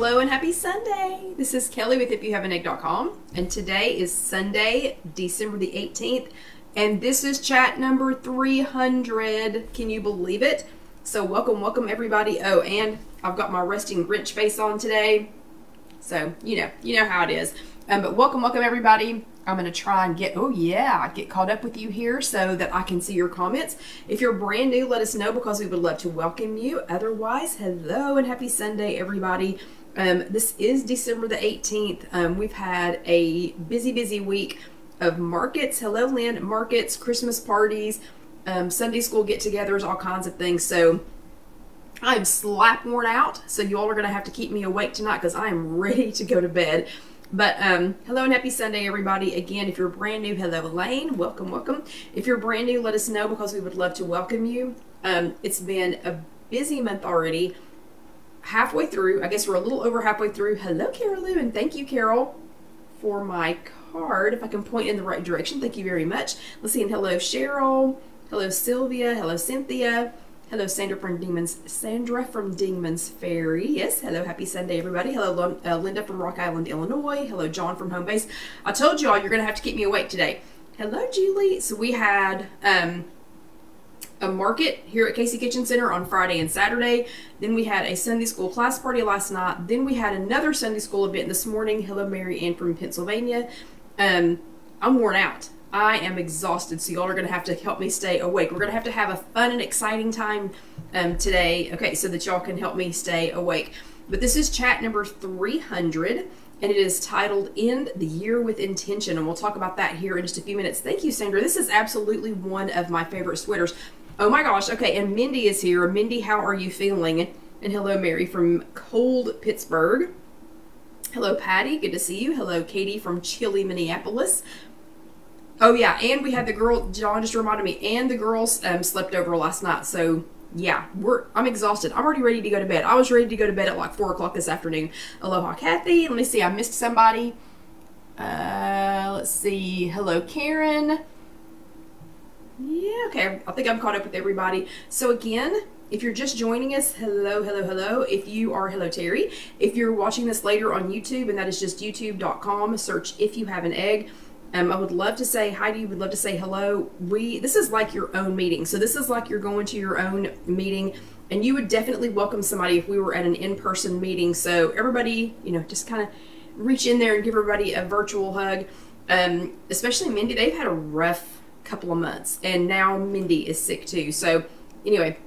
Hello and happy Sunday. This is Kelly with ifyouhaveanegg.com and today is Sunday, December the 18th and this is chat number 300. Can you believe it? So welcome, welcome everybody. Oh, and I've got my resting Grinch face on today. So, you know, you know how it is. Um, but welcome, welcome everybody. I'm going to try and get, oh yeah, get caught up with you here so that I can see your comments. If you're brand new, let us know because we would love to welcome you. Otherwise, hello and happy Sunday, everybody. Um, this is December the 18th. Um, we've had a busy, busy week of markets. Hello, Lynn. Markets, Christmas parties, um, Sunday school get togethers, all kinds of things. So I'm slap worn out. So you all are going to have to keep me awake tonight because I am ready to go to bed. But um, hello and happy Sunday, everybody. Again, if you're brand new, hello, Elaine. Welcome, welcome. If you're brand new, let us know because we would love to welcome you. Um, it's been a busy month already. Halfway through, I guess we're a little over halfway through. Hello, Carol Lou, and thank you, Carol, for my card. If I can point in the right direction, thank you very much. Let's see, and hello, Cheryl. Hello, Sylvia. Hello, Cynthia. Hello, Sandra from Demons. Sandra from Demons Ferry. Yes. Hello. Happy Sunday, everybody. Hello, uh, Linda from Rock Island, Illinois. Hello, John from Home Base. I told y'all you're going to have to keep me awake today. Hello, Julie. So we had um, a market here at KC Kitchen Center on Friday and Saturday. Then we had a Sunday school class party last night. Then we had another Sunday school event this morning. Hello, Mary Ann from Pennsylvania. Um, I'm worn out. I am exhausted, so y'all are going to have to help me stay awake. We're going to have to have a fun and exciting time um, today, okay, so that y'all can help me stay awake. But this is chat number 300, and it is titled End the Year with Intention, and we'll talk about that here in just a few minutes. Thank you, Sandra. This is absolutely one of my favorite sweaters. Oh my gosh, okay, and Mindy is here. Mindy, how are you feeling? And hello, Mary from cold Pittsburgh. Hello, Patty. Good to see you. Hello, Katie from chilly Minneapolis. Oh yeah, and we had the girl. John just reminded me, and the girls um, slept over last night. So yeah, we're I'm exhausted. I'm already ready to go to bed. I was ready to go to bed at like four o'clock this afternoon. Aloha, Kathy. Let me see. I missed somebody. Uh, let's see. Hello, Karen. Yeah, okay. I think I'm caught up with everybody. So again, if you're just joining us, hello, hello, hello. If you are, hello, Terry. If you're watching this later on YouTube, and that is just youtube.com, search if you have an egg. Um, I would love to say hi to you. Would love to say hello. We this is like your own meeting. So this is like you're going to your own meeting, and you would definitely welcome somebody if we were at an in-person meeting. So everybody, you know, just kind of reach in there and give everybody a virtual hug. Um, especially Mindy, they've had a rough couple of months, and now Mindy is sick too. So anyway,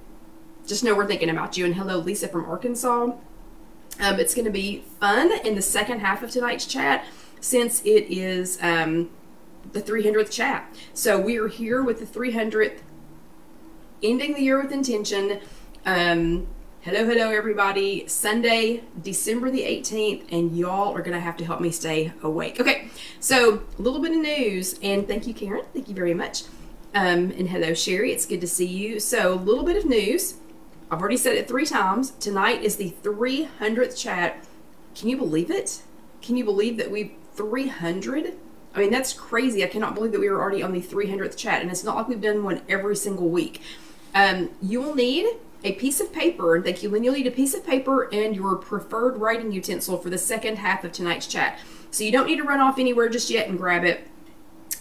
just know we're thinking about you. And hello, Lisa from Arkansas. Um, it's going to be fun in the second half of tonight's chat since it is um, the 300th chat. So we are here with the 300th, ending the year with intention. Um, hello, hello, everybody. Sunday, December the 18th, and y'all are going to have to help me stay awake. Okay, so a little bit of news, and thank you, Karen. Thank you very much. Um, and hello, Sherry. It's good to see you. So, a little bit of news. I've already said it three times. Tonight is the 300th chat. Can you believe it? Can you believe that we 300? I mean, that's crazy. I cannot believe that we were already on the 300th chat, and it's not like we've done one every single week. Um, you'll need a piece of paper, thank you, Lynn. You'll need a piece of paper and your preferred writing utensil for the second half of tonight's chat. So you don't need to run off anywhere just yet and grab it.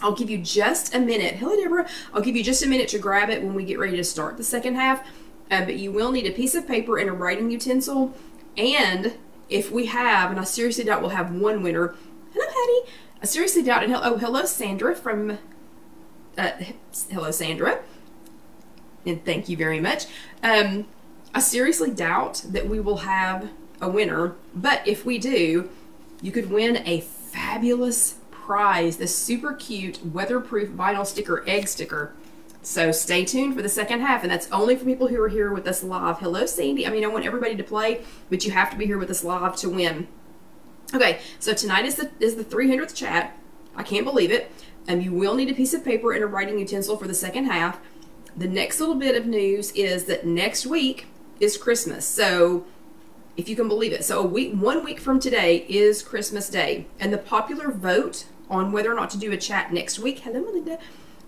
I'll give you just a minute. Hello, Deborah. I'll give you just a minute to grab it when we get ready to start the second half. Uh, but you will need a piece of paper and a writing utensil. And if we have, and I seriously doubt we'll have one winner, Hello, Patty. I seriously doubt it. Oh, hello, Sandra from. Uh, hello, Sandra. And thank you very much. Um, I seriously doubt that we will have a winner, but if we do, you could win a fabulous prize the super cute weatherproof vinyl sticker egg sticker. So stay tuned for the second half, and that's only for people who are here with us live. Hello, Sandy. I mean, I want everybody to play, but you have to be here with us live to win. Okay, so tonight is the is the 300th chat. I can't believe it. Um, you will need a piece of paper and a writing utensil for the second half. The next little bit of news is that next week is Christmas. So if you can believe it. So a week one week from today is Christmas Day. And the popular vote on whether or not to do a chat next week. Hello, Melinda.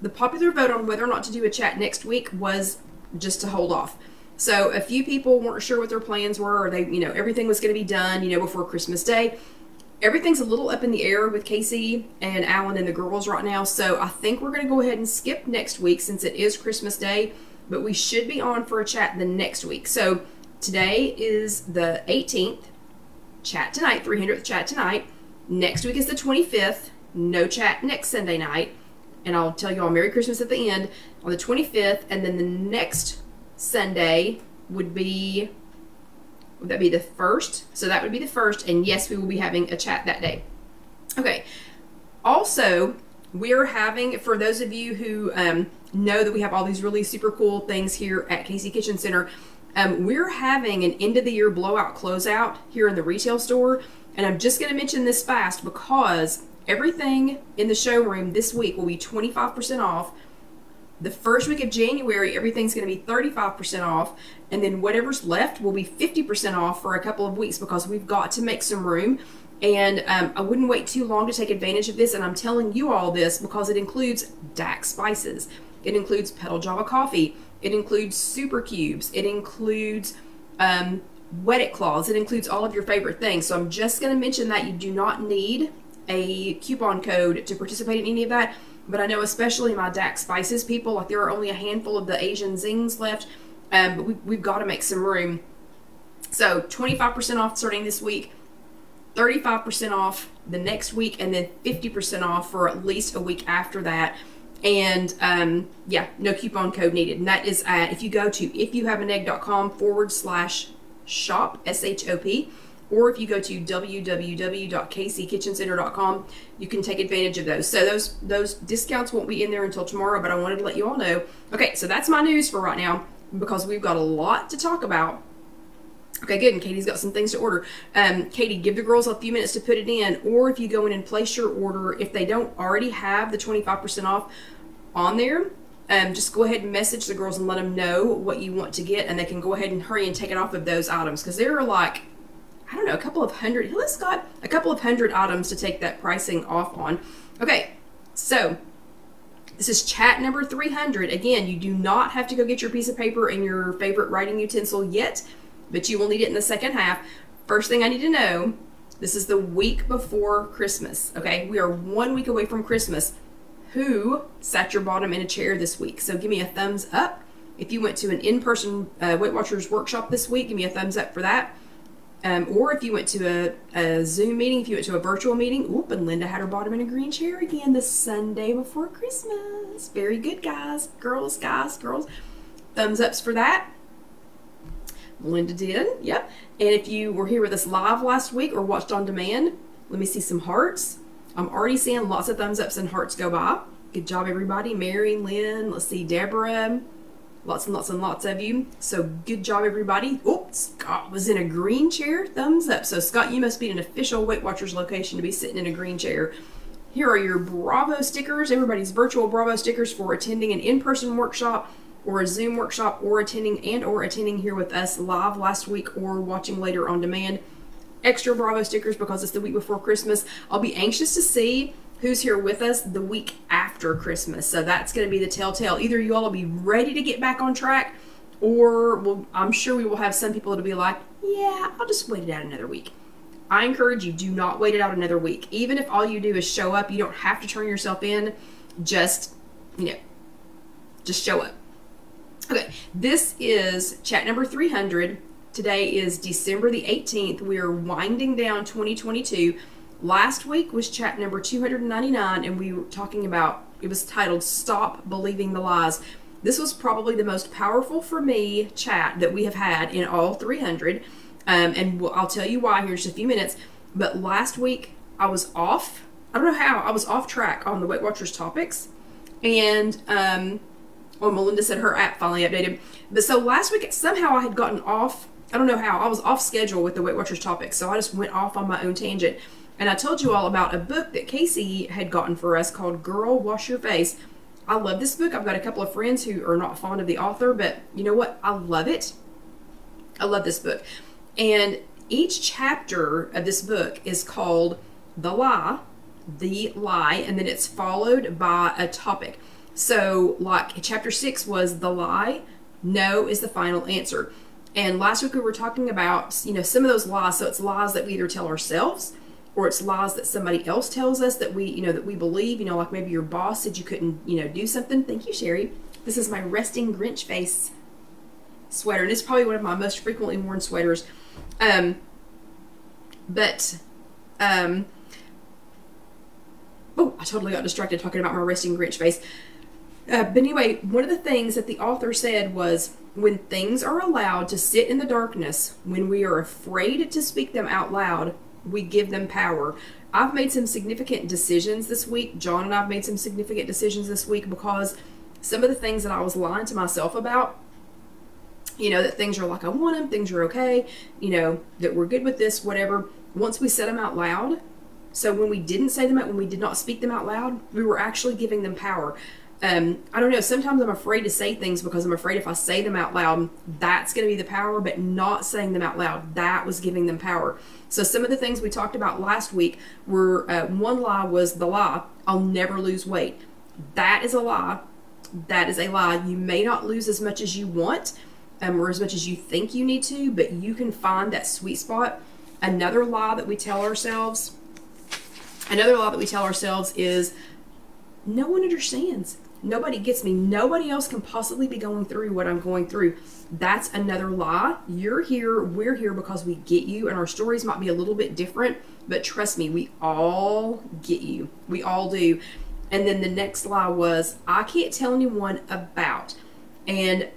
The popular vote on whether or not to do a chat next week was just to hold off. So a few people weren't sure what their plans were, or they, you know, everything was going to be done, you know, before Christmas Day. Everything's a little up in the air with Casey and Alan and the girls right now. So I think we're going to go ahead and skip next week since it is Christmas Day, but we should be on for a chat the next week. So today is the 18th. Chat tonight, 300th chat tonight. Next week is the 25th. No chat next Sunday night. And I'll tell you all Merry Christmas at the end on the 25th. And then the next Sunday would be would that be the first? So that would be the first, and yes, we will be having a chat that day. Okay. Also, we're having for those of you who um, know that we have all these really super cool things here at KC Kitchen Center. Um, we're having an end of the year blowout closeout here in the retail store, and I'm just going to mention this fast because everything in the showroom this week will be 25% off the first week of January, everything's going to be 35% off, and then whatever's left will be 50% off for a couple of weeks because we've got to make some room. And um, I wouldn't wait too long to take advantage of this, and I'm telling you all this because it includes DAC spices, it includes Pedal Java coffee, it includes Souper Cubes, it includes um, wet it claws, it includes all of your favorite things. So I'm just going to mention that you do not need a coupon code to participate in any of that but I know especially my DAC Spices people, like there are only a handful of the Asian Zings left, um, but we, we've got to make some room. So 25% off starting this week, 35% off the next week, and then 50% off for at least a week after that. And um, yeah, no coupon code needed. And that is at, if you go to ifyouhaveanegg.com forward slash shop, S H O P, or if you go to www.kckitchencenter.com, you can take advantage of those. So those those discounts won't be in there until tomorrow, but I wanted to let you all know. Okay, so that's my news for right now because we've got a lot to talk about. Okay, good. And Katie's got some things to order. Um, Katie, give the girls a few minutes to put it in, or if you go in and place your order, if they don't already have the 25% off on there, um, just go ahead and message the girls and let them know what you want to get, and they can go ahead and hurry and take it off of those items because there are like I don't know, a couple of hundred. Hillis got a couple of hundred items to take that pricing off on. Okay, so this is chat number 300. Again, you do not have to go get your piece of paper and your favorite writing utensil yet, but you will need it in the second half. First thing I need to know this is the week before Christmas. Okay, we are one week away from Christmas. Who sat your bottom in a chair this week? So give me a thumbs up. If you went to an in person uh, Weight Watchers workshop this week, give me a thumbs up for that. Um, or if you went to a, a, Zoom meeting, if you went to a virtual meeting, oop, and Linda had her bottom in a green chair again the Sunday before Christmas. Very good, guys, girls, guys, girls. Thumbs ups for that. Linda did, yep. And if you were here with us live last week or watched on demand, let me see some hearts. I'm already seeing lots of thumbs ups and hearts go by. Good job, everybody. Mary, Lynn, let's see, Deborah, Lots and lots and lots of you. So good job, everybody. Oh, Scott was in a green chair. Thumbs up. So Scott, you must be an official Weight Watchers location to be sitting in a green chair. Here are your Bravo stickers, everybody's virtual Bravo stickers for attending an in-person workshop or a Zoom workshop or attending and or attending here with us live last week or watching later on demand. Extra Bravo stickers because it's the week before Christmas. I'll be anxious to see who's here with us the week after Christmas. So that's going to be the telltale. Either you all will be ready to get back on track, or we'll, I'm sure we will have some people that'll be like, yeah, I'll just wait it out another week. I encourage you, do not wait it out another week. Even if all you do is show up, you don't have to turn yourself in. Just, you know, just show up. Okay, this is chat number 300. Today is December the 18th. We are winding down 2022. Last week was chat number 299, and we were talking about it was titled Stop Believing the Lies. This was probably the most powerful for me chat that we have had in all 300. Um, and I'll tell you why here in just a few minutes. But last week I was off. I don't know how. I was off track on the Weight Watchers topics. And, um, well, Melinda said her app finally updated. But so last week, somehow I had gotten off. I don't know how. I was off schedule with the Weight Watchers topics. So I just went off on my own tangent. And I told you all about a book that Casey had gotten for us called Girl Wash Your Face. I love this book. I've got a couple of friends who are not fond of the author, but you know what? I love it. I love this book. And each chapter of this book is called The Lie, The Lie, and then it's followed by a topic. So, like chapter six was The Lie, No is the final answer. And last week we were talking about, you know, some of those lies. So it's lies that we either tell ourselves or it's lies that somebody else tells us that we, you know, that we believe, you know, like maybe your boss said you couldn't, you know, do something. Thank you, Sherry. This is my resting Grinch face sweater. And it's probably one of my most frequently worn sweaters. Um, but, um, oh, I totally got distracted talking about my resting Grinch face. Uh, but anyway, one of the things that the author said was when things are allowed to sit in the darkness, when we are afraid to speak them out loud, we give them power. I've made some significant decisions this week. John and I've made some significant decisions this week because some of the things that I was lying to myself about, you know, that things are like I want them, things are okay, you know, that we're good with this, whatever. Once we said them out loud, so when we didn't say them out, when we did not speak them out loud, we were actually giving them power. Um, I don't know. Sometimes I'm afraid to say things because I'm afraid if I say them out loud, that's going to be the power. But not saying them out loud, that was giving them power. So some of the things we talked about last week were uh, one lie was the lie, I'll never lose weight. That is a lie. That is a lie. You may not lose as much as you want um, or as much as you think you need to, but you can find that sweet spot. Another lie that we tell ourselves, another lie that we tell ourselves is no one understands. Nobody gets me. Nobody else can possibly be going through what I'm going through. That's another lie. You're here, we're here because we get you, and our stories might be a little bit different, but trust me, we all get you. We all do. And then the next lie was, I can't tell anyone about. And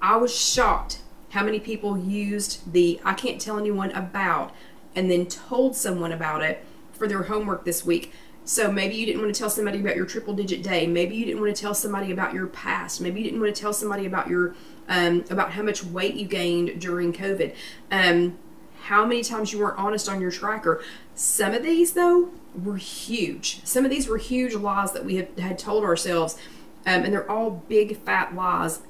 I was shocked how many people used the I can't tell anyone about and then told someone about it for their homework this week. So maybe you didn't want to tell somebody about your triple digit day. Maybe you didn't want to tell somebody about your past. Maybe you didn't want to tell somebody about your um, about how much weight you gained during COVID. Um, how many times you weren't honest on your tracker. Some of these though were huge. Some of these were huge lies that we have, had told ourselves, um, and they're all big fat lies.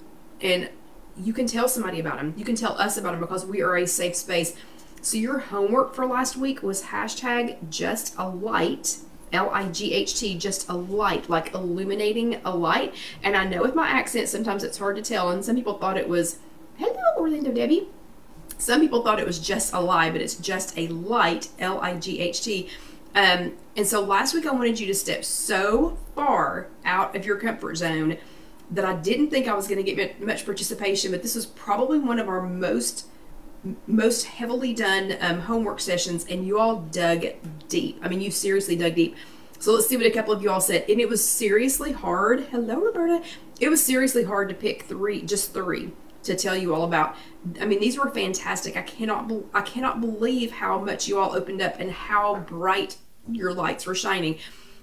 And you can tell somebody about them. You can tell us about them because we are a safe space. So your homework for last week was hashtag just a light L-I-G-H-T, just a light, like illuminating a light. And I know with my accent, sometimes it's hard to tell. And some people thought it was, hello, Orlando Debbie. Some people thought it was just a lie, but it's just a light, L-I-G-H-T. Um, and so last week I wanted you to step so far out of your comfort zone that I didn't think I was going to get much participation, but this was probably one of our most most heavily done um, homework sessions, and you all dug deep. I mean, you seriously dug deep. So let's see what a couple of you all said. And it was seriously hard. Hello, Roberta. It was seriously hard to pick three, just three, to tell you all about. I mean, these were fantastic. I cannot, I cannot believe how much you all opened up and how bright your lights were shining.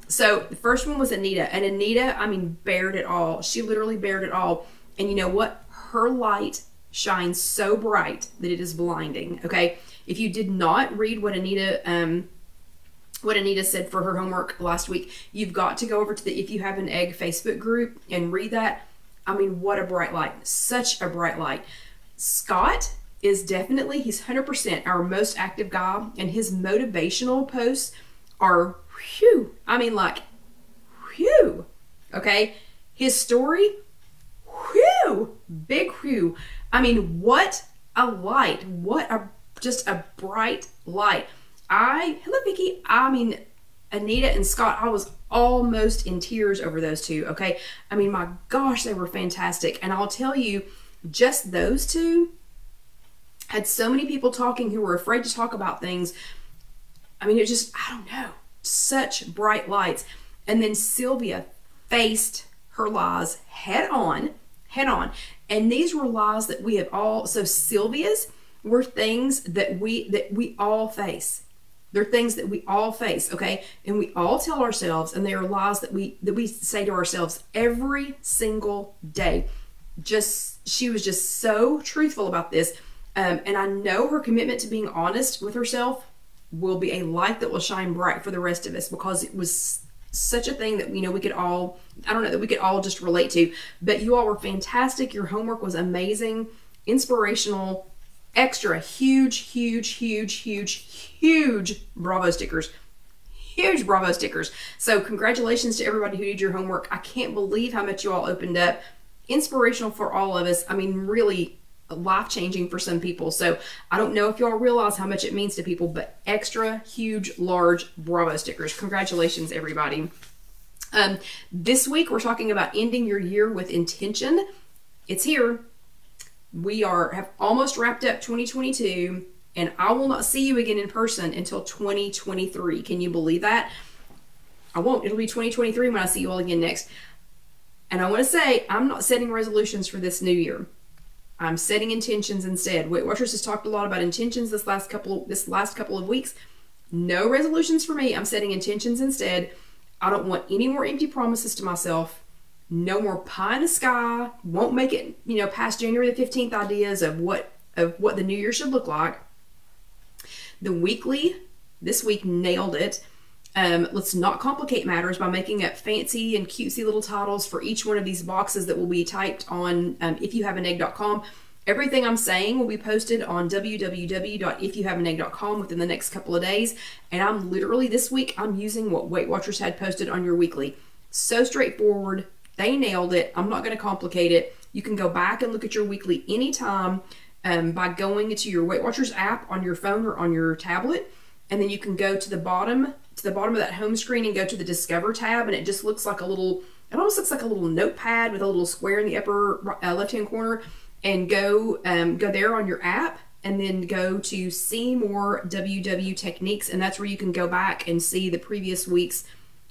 So the first one was Anita, and Anita, I mean, bared it all. She literally bared it all. And you know what? Her light shines so bright that it is blinding. Okay. If you did not read what Anita, um, what Anita said for her homework last week, you've got to go over to the If You Have an Egg Facebook group and read that. I mean, what a bright light. Such a bright light. Scott is definitely, he's 100% our most active guy, and his motivational posts are, whew, I mean, like, whew, okay? His story, whew, big whew. I mean, what a light. What a just a bright light. I hello Vicky. I mean Anita and Scott, I was almost in tears over those two. Okay. I mean, my gosh, they were fantastic. And I'll tell you, just those two had so many people talking who were afraid to talk about things. I mean, it just, I don't know, such bright lights. And then Sylvia faced her lies head on, head on. And these were lies that we have all, so Sylvia's were things that we, that we all face. They're things that we all face, okay? And we all tell ourselves, and they are lies that we, that we say to ourselves every single day. Just, she was just so truthful about this. Um, and I know her commitment to being honest with herself will be a light that will shine bright for the rest of us because it was such a thing that you know we could all I don't know that we could all just relate to. But you all were fantastic. Your homework was amazing, inspirational, extra huge, huge, huge, huge, huge bravo stickers. Huge bravo stickers. So congratulations to everybody who did your homework. I can't believe how much you all opened up. inspirational for all of us. I mean, really life changing for some people. So I don't know if y'all realize how much it means to people, but extra huge, large Bravo stickers. Congratulations, everybody. Um, this week we're talking about ending your year with intention. It's here. We are have almost wrapped up 2022, and I will not see you again in person until 2023. Can you believe that? I won't. It'll be 2023 when I see you all again next. And I want to say, I'm not setting resolutions for this new year. I'm setting intentions instead. Weight Watchers has talked a lot about intentions this last couple this last couple of weeks. No resolutions for me. I'm setting intentions instead. I don't want any more empty promises to myself. No more pie in the sky. Won't make it, you know, past January the 15th ideas of what of what the new year should look like. The weekly this week nailed it. Um, let's not complicate matters by making up fancy and cutesy little titles for each one of these boxes that will be typed on um, ifyouhaveanegg.com. Everything I'm saying will be posted on www.ifyouhaveanegg.com within the next couple of days. And I'm literally this week, I'm using what Weight Watchers had posted on your weekly. So straightforward. They nailed it. I'm not going to complicate it. You can go back and look at your weekly anytime um, by going into your Weight Watchers app on your phone or on your tablet. And then you can go to the bottom to the bottom of that home screen and go to the Discover tab, and it just looks like a little, it almost looks like a little notepad with a little square in the upper uh, left-hand corner, and go um, go there on your app, and then go to see more WW techniques, and that's where you can go back and see the previous week's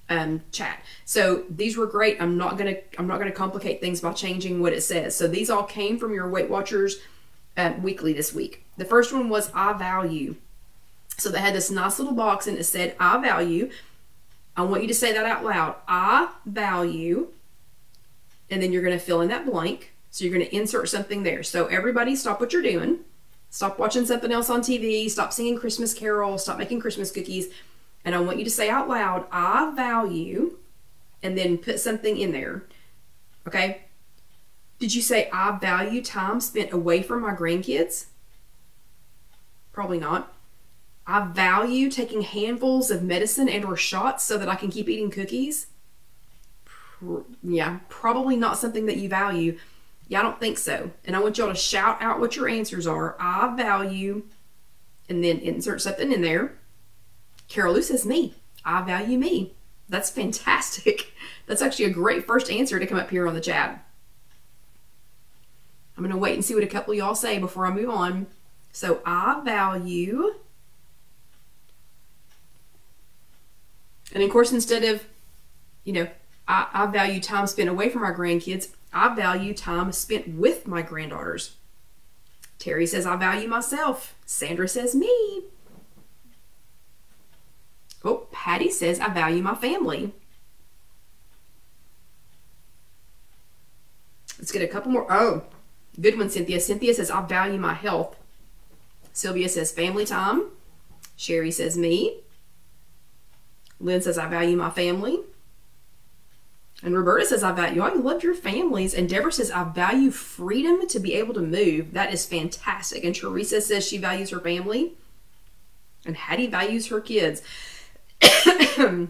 um, chat. So these were great. I'm not gonna I'm not gonna complicate things by changing what it says. So these all came from your Weight Watchers uh, weekly this week. The first one was I value. So they had this nice little box and it said, I value. I want you to say that out loud. I value. And then you're going to fill in that blank. So you're going to insert something there. So everybody stop what you're doing. Stop watching something else on TV. Stop singing Christmas carols. Stop making Christmas cookies. And I want you to say out loud, I value, and then put something in there. Okay? Did you say I value time spent away from my grandkids? Probably not. I value taking handfuls of medicine and or shots so that I can keep eating cookies. Yeah, probably not something that you value. Yeah, I don't think so. And I want y'all to shout out what your answers are. I value, and then insert something in there. Carol Lou says me. I value me. That's fantastic. That's actually a great first answer to come up here on the chat. I'm going to wait and see what a couple y'all say before I move on. So I value And of course, instead of, you know, I, I value time spent away from my grandkids, I value time spent with my granddaughters. Terry says, I value myself. Sandra says, me. Oh, Patty says, I value my family. Let's get a couple more. Oh, good one, Cynthia. Cynthia says, I value my health. Sylvia says, family time. Sherry says, me. Lynn says, I value my family. And Roberta says, I value, I love your families. And Deborah says, I value freedom to be able to move. That is fantastic. And Teresa says she values her family. And Hattie values her kids.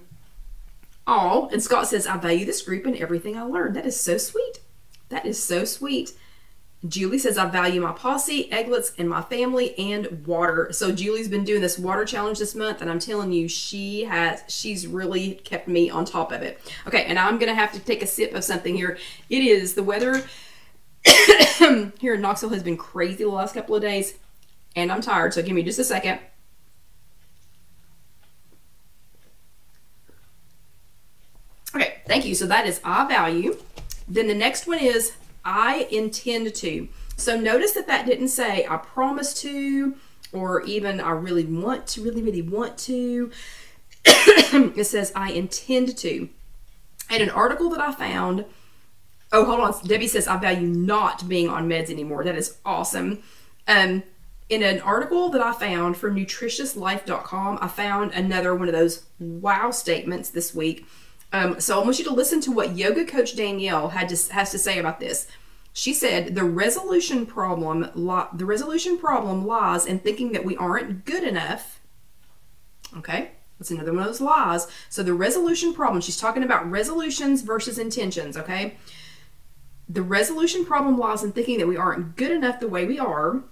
All. And Scott says, I value this group and everything I learned. That is so sweet. That is so sweet. Julie says, I value my posse, egglets, and my family, and water. So Julie's been doing this water challenge this month, and I'm telling you, she has, she's really kept me on top of it. Okay, and I'm going to have to take a sip of something here. It is, the weather here in Knoxville has been crazy the last couple of days, and I'm tired, so give me just a second. Okay, thank you. So that is I value. Then the next one is I intend to. So notice that that didn't say I promise to or even I really want to, really, really want to. it says I intend to. And an article that I found, oh, hold on. Debbie says I value not being on meds anymore. That is awesome. Um, in an article that I found from nutritiouslife.com, I found another one of those wow statements this week um, so I want you to listen to what yoga coach Danielle had to, has to say about this. She said the resolution problem the resolution problem lies in thinking that we aren't good enough. Okay, that's another one of those lies. So the resolution problem, she's talking about resolutions versus intentions. Okay, The resolution problem lies in thinking that we aren't good enough the way we are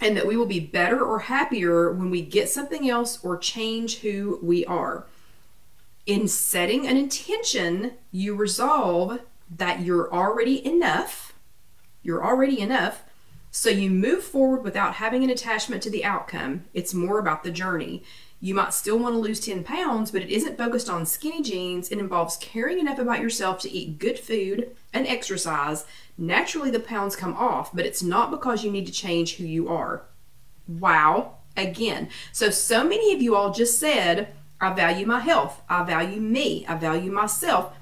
and that we will be better or happier when we get something else or change who we are. In setting an intention, you resolve that you're already enough. You're already enough. So you move forward without having an attachment to the outcome. It's more about the journey. You might still want to lose 10 pounds, but it isn't focused on skinny jeans. It involves caring enough about yourself to eat good food and exercise. Naturally, the pounds come off, but it's not because you need to change who you are. Wow. Again. So, so many of you all just said, I value my health. I value me. I value myself.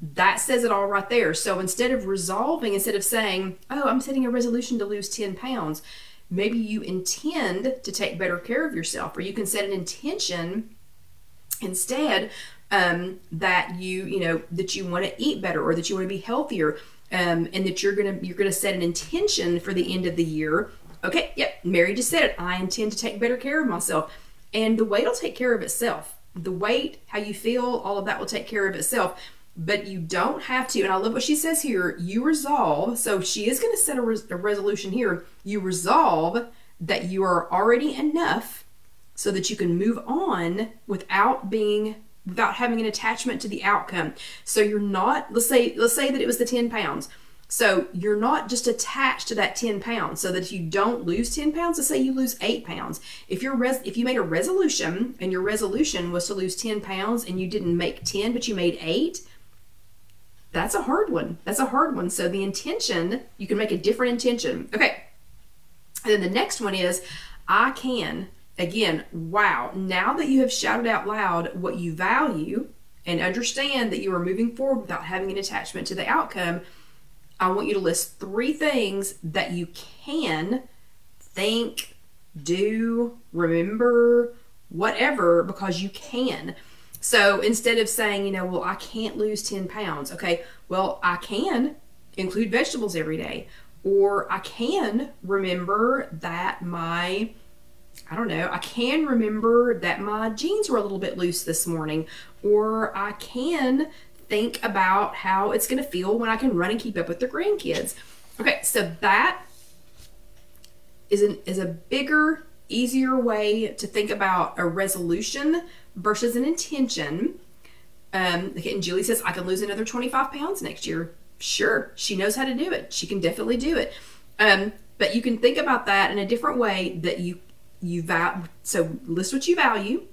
That says it all right there. So instead of resolving, instead of saying, oh, I'm setting a resolution to lose 10 pounds, Maybe you intend to take better care of yourself, or you can set an intention instead um, that you you know that you want to eat better or that you want to be healthier, um, and that you're gonna you're gonna set an intention for the end of the year. Okay, yep, Mary just said it. I intend to take better care of myself, and the weight will take care of itself. The weight, how you feel, all of that will take care of itself but you don't have to. And I love what she says here. You resolve. So she is going to set a, res- a, resolution here. You resolve that you are already enough so that you can move on without being without having an attachment to the outcome. So you're not. Let's say let's say that it was the ten pounds. So you're not just attached to that 10 pounds so that if you don't lose 10 pounds, let's say you lose eight pounds. If you're res- if you made a resolution and your resolution was to lose 10 pounds and you didn't make 10, but you made eight, that's a hard one. That's a hard one. So the intention, you can make a different intention. Okay. And then the next one is I can. Again, wow. Now that you have shouted out loud what you value and understand that you are moving forward without having an attachment to the outcome, I want you to list three things that you can think, do, remember, whatever, because you can. So instead of saying, you know, well, I can't lose 10 pounds, okay, well, I can include vegetables every day. Or I can remember that my, I don't know, I can remember that my jeans were a little bit loose this morning. Or I can think about how it's going to feel when I can run and keep up with the grandkids. Okay, so that is, an, is a bigger, easier way to think about a resolution versus an intention. Um, and Julie says, I can lose another 25 pounds next year. Sure, she knows how to do it. She can definitely do it. Um, but you can think about that in a different way that you you value. So list what you value.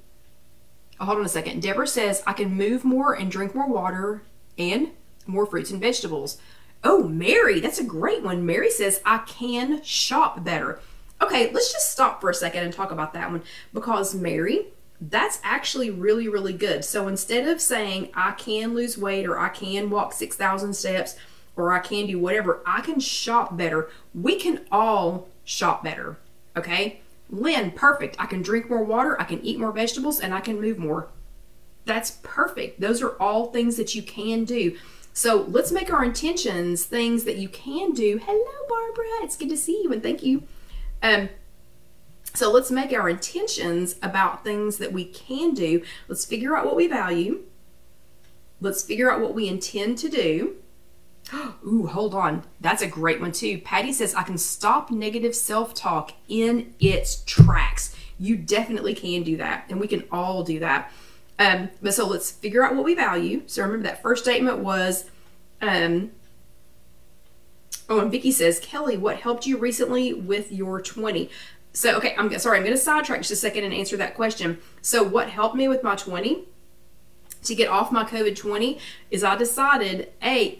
Hold on a second. Deborah says I can move more and drink more water and more fruits and vegetables. Oh, Mary, that's a great one. Mary says I can shop better. Okay, let's just stop for a second and talk about that one because Mary that's actually really, really good. So instead of saying I can lose weight or I can walk 6,000 steps or I can do whatever, I can shop better. We can all shop better. Okay. Lynn, perfect. I can drink more water, I can eat more vegetables, and I can move more. That's perfect. Those are all things that you can do. So let's make our intentions things that you can do. Hello, Barbara. It's good to see you and thank you. Um, so let's make our intentions about things that we can do. Let's figure out what we value. Let's figure out what we intend to do. Ooh, hold on. That's a great one too. Patty says, I can stop negative self-talk in its tracks. You definitely can do that. And we can all do that. Um, but so let's figure out what we value. So remember that first statement was, um, oh, and Vicky says, Kelly, what helped you recently with your 20? So, okay, I'm sorry, I'm going to sidetrack just a second and answer that question. So, what helped me with my 20 to get off my COVID 20 is I decided, hey,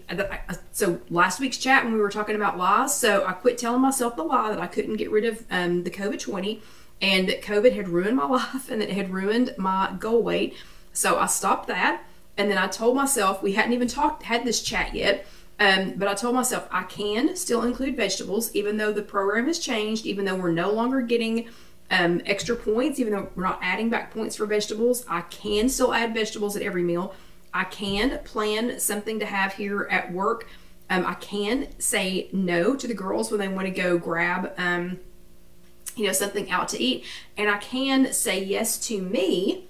so last week's chat when we were talking about lies, so I quit telling myself the lie that I couldn't get rid of um, the COVID 20 and that COVID had ruined my life and that it had ruined my goal weight. So, I stopped that. And then I told myself, we hadn't even talked, had this chat yet. Um, but I told myself I can still include vegetables, even though the program has changed, even though we're no longer getting um, extra points, even though we're not adding back points for vegetables. I can still add vegetables at every meal. I can plan something to have here at work. Um, I can say no to the girls when they want to go grab, um, you know, something out to eat, and I can say yes to me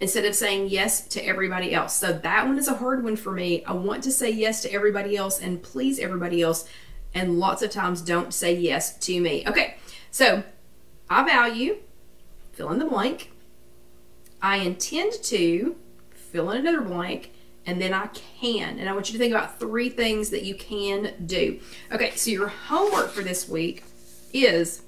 instead of saying yes to everybody else. So that one is a hard one for me. I want to say yes to everybody else and please everybody else, and lots of times don't say yes to me. Okay, so I value, fill in the blank. I intend to, fill in another blank, and then I can. And I want you to think about three things that you can do. Okay, so your homework for this week is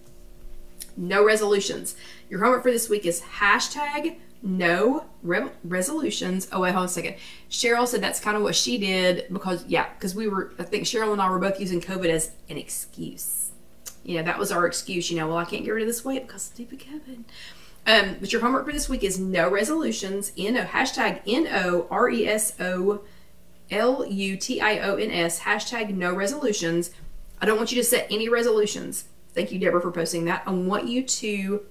no resolutions. Your homework for this week is hashtag no re- resolutions. Oh, wait, hold on a second. Cheryl said that's kind of what she did because, yeah, because we were, I think Cheryl and I were both using COVID as an excuse. You know, that was our excuse. You know, well, I can't get rid of this weight because stupid COVID. Um, but your homework for this week is no resolutions. N O hashtag N O R E S O L U T I O N S hashtag no resolutions. I don't want you to set any resolutions. Thank you, Deborah, for posting that. I want you to.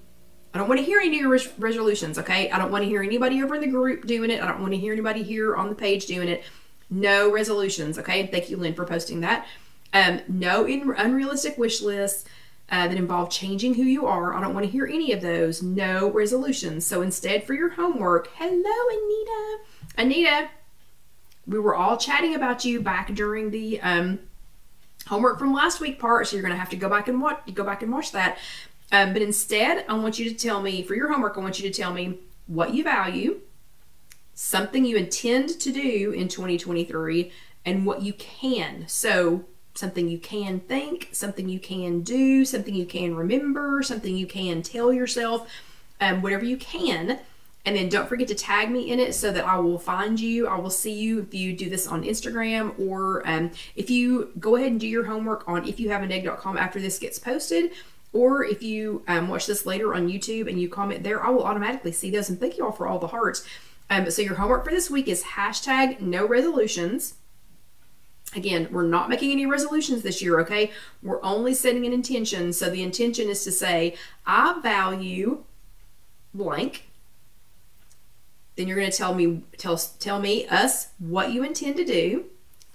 I don't want to hear any of your res- resolutions. Okay, I don't want to hear anybody over in the group doing it. I don't want to hear anybody here on the page doing it. No resolutions. Okay, thank you, Lynn, for posting that. Um, no in- unrealistic wish lists uh, that involve changing who you are. I don't want to hear any of those. No resolutions. So instead, for your homework, hello, Anita. Anita, we were all chatting about you back during the um, homework from last week part, so you're going to have to go back and watch. Go back and watch that. Um, but instead, I want you to tell me for your homework. I want you to tell me what you value, something you intend to do in 2023, and what you can. So something you can think, something you can do, something you can remember, something you can tell yourself, um, whatever you can. And then don't forget to tag me in it so that I will find you. I will see you if you do this on Instagram or um, if you go ahead and do your homework on ifyouhaveanegg.com after this gets posted. Or if you um, watch this later on YouTube and you comment there, I will automatically see those. And thank you all for all the hearts. Um, so your homework for this week is hashtag no resolutions. Again, we're not making any resolutions this year, okay? We're only setting an intention. So the intention is to say, I value blank. Then you're going to tell me tell tell me us what you intend to do.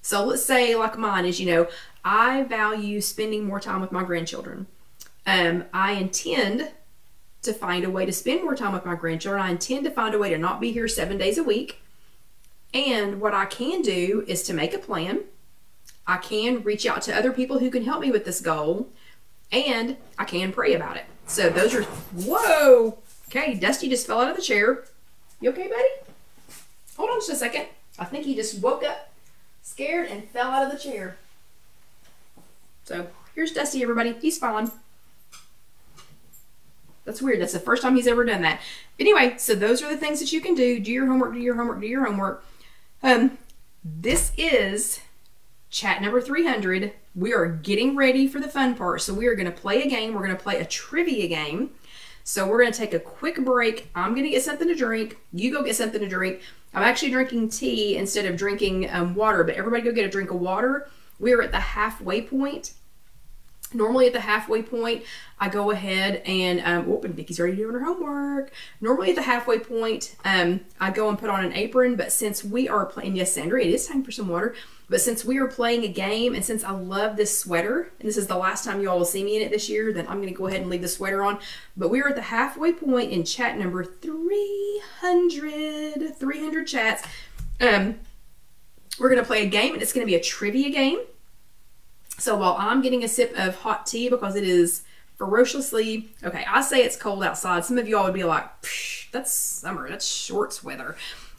So let's say like mine is, you know, I value spending more time with my grandchildren. Um, I intend to find a way to spend more time with my grandchildren. I intend to find a way to not be here seven days a week. And what I can do is to make a plan. I can reach out to other people who can help me with this goal. And I can pray about it. So those are, whoa. Okay, Dusty just fell out of the chair. You okay, buddy? Hold on just a second. I think he just woke up scared and fell out of the chair. So here's Dusty, everybody. He's fine. That's weird. That's the first time he's ever done that. Anyway, so those are the things that you can do. Do your homework, do your homework, do your homework. Um, this is chat number 300. We are getting ready for the fun part. So we are going to play a game. We're going to play a trivia game. So we're going to take a quick break. I'm going to get something to drink. You go get something to drink. I'm actually drinking tea instead of drinking um, water, but everybody go get a drink of water. We are at the halfway point. Normally at the halfway point, I go ahead and, um, oh, and Vicky's already doing her homework. Normally at the halfway point, um, I go and put on an apron, but since we are playing, yes, Sandra, it is time for some water. But since we are playing a game and since I love this sweater, and this is the last time you all will see me in it this year, then I'm going to go ahead and leave the sweater on. But we are at the halfway point in chat number 300, 300 chats. Um, we're going to play a game and it's going to be a trivia game. So while I'm getting a sip of hot tea because it is ferociously okay, I say it's cold outside. Some of y'all would be like, that's summer, that's shorts weather.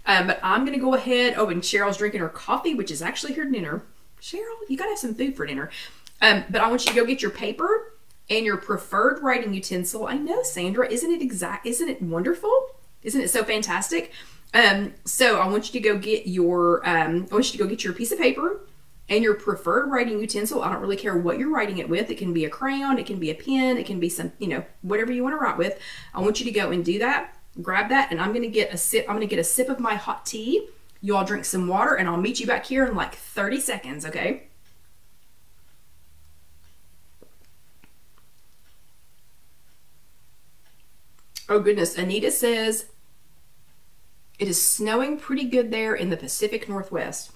Um, but I'm gonna go ahead. Oh, and Cheryl's drinking her coffee, which is actually her dinner. Cheryl, you gotta have some food for dinner. Um, but I want you to go get your paper and your preferred writing utensil. I know, Sandra, isn't it exact? Isn't it wonderful? Isn't it so fantastic? Um, so I want you to go get your. Um, I want you to go get your piece of paper and your preferred writing utensil. I don't really care what you're writing it with. It can be a crayon, it can be a pen, it can be some, you know, whatever you want to write with. I want you to go and do that. Grab that, and I'm gonna get a sip. I'm gonna get a sip of my hot tea. You all drink some water, and I'll meet you back here in like 30 seconds. Okay. Oh goodness, Anita says it is snowing pretty good there in the Pacific Northwest.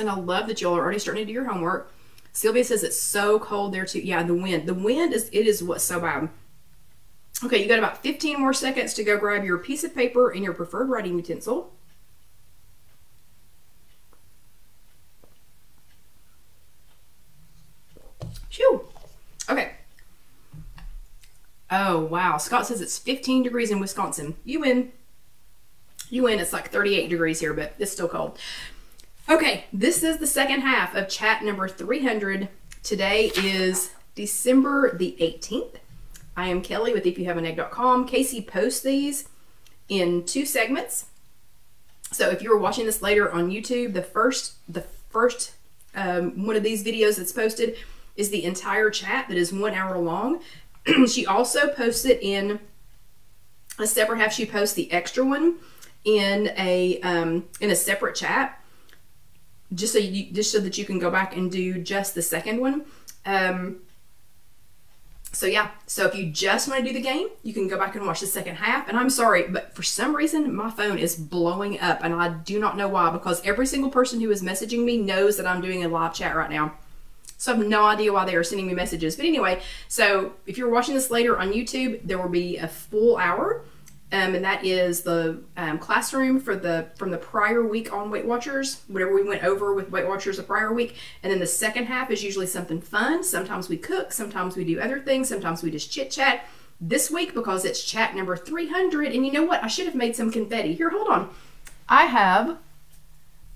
And I love that y'all are already starting to do your homework. Sylvia says it's so cold there too. Yeah, the wind. The wind is it is what's so bad. Okay, you got about 15 more seconds to go grab your piece of paper and your preferred writing utensil. Phew. Okay. Oh, wow. Scott says it's 15 degrees in Wisconsin. You win. You win. It's like 38 degrees here, but it's still cold. Okay, this is the second half of chat number 300. Today is December the 18th. I am Kelly with ifyouhaveanegg.com. Casey posts these in two segments. So if you are watching this later on YouTube, the first the first um, one of these videos that's posted is the entire chat that is one hour long. she also posts it in a separate half. She posts the extra one in a um, in a separate chat just so you just so that you can go back and do just the second one. Um, so yeah, so if you just want to do the game, you can go back and watch the second half. And I'm sorry, but for some reason my phone is blowing up, and I do not know why. Because every single person who is messaging me knows that I'm doing a live chat right now. So I have no idea why they are sending me messages. But anyway, so if you're watching this later on YouTube, there will be a full hour um, and that is the um, classroom for the from the prior week on Weight Watchers, whatever we went over with Weight Watchers the prior week. And then the second half is usually something fun. Sometimes we cook, sometimes we do other things, sometimes we just chit chat. This week, because it's chat number 300, and you know what? I should have made some confetti. Here, hold on. I have,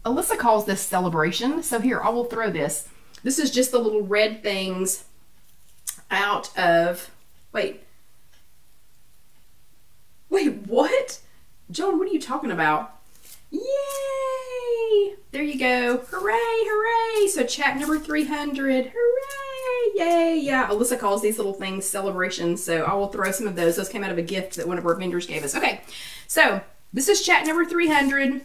Alyssa calls this celebration. So here, I will throw this. This is just the little red things out of, wait, Wait, what? John, what are you talking about? Yay! There you go. Hooray, hooray! So chat number 300. Hooray! Yay! Yeah, Alyssa calls these little things celebrations, so I will throw some of those. Those came out of a gift that one of our vendors gave us. Okay, so this is chat number 300.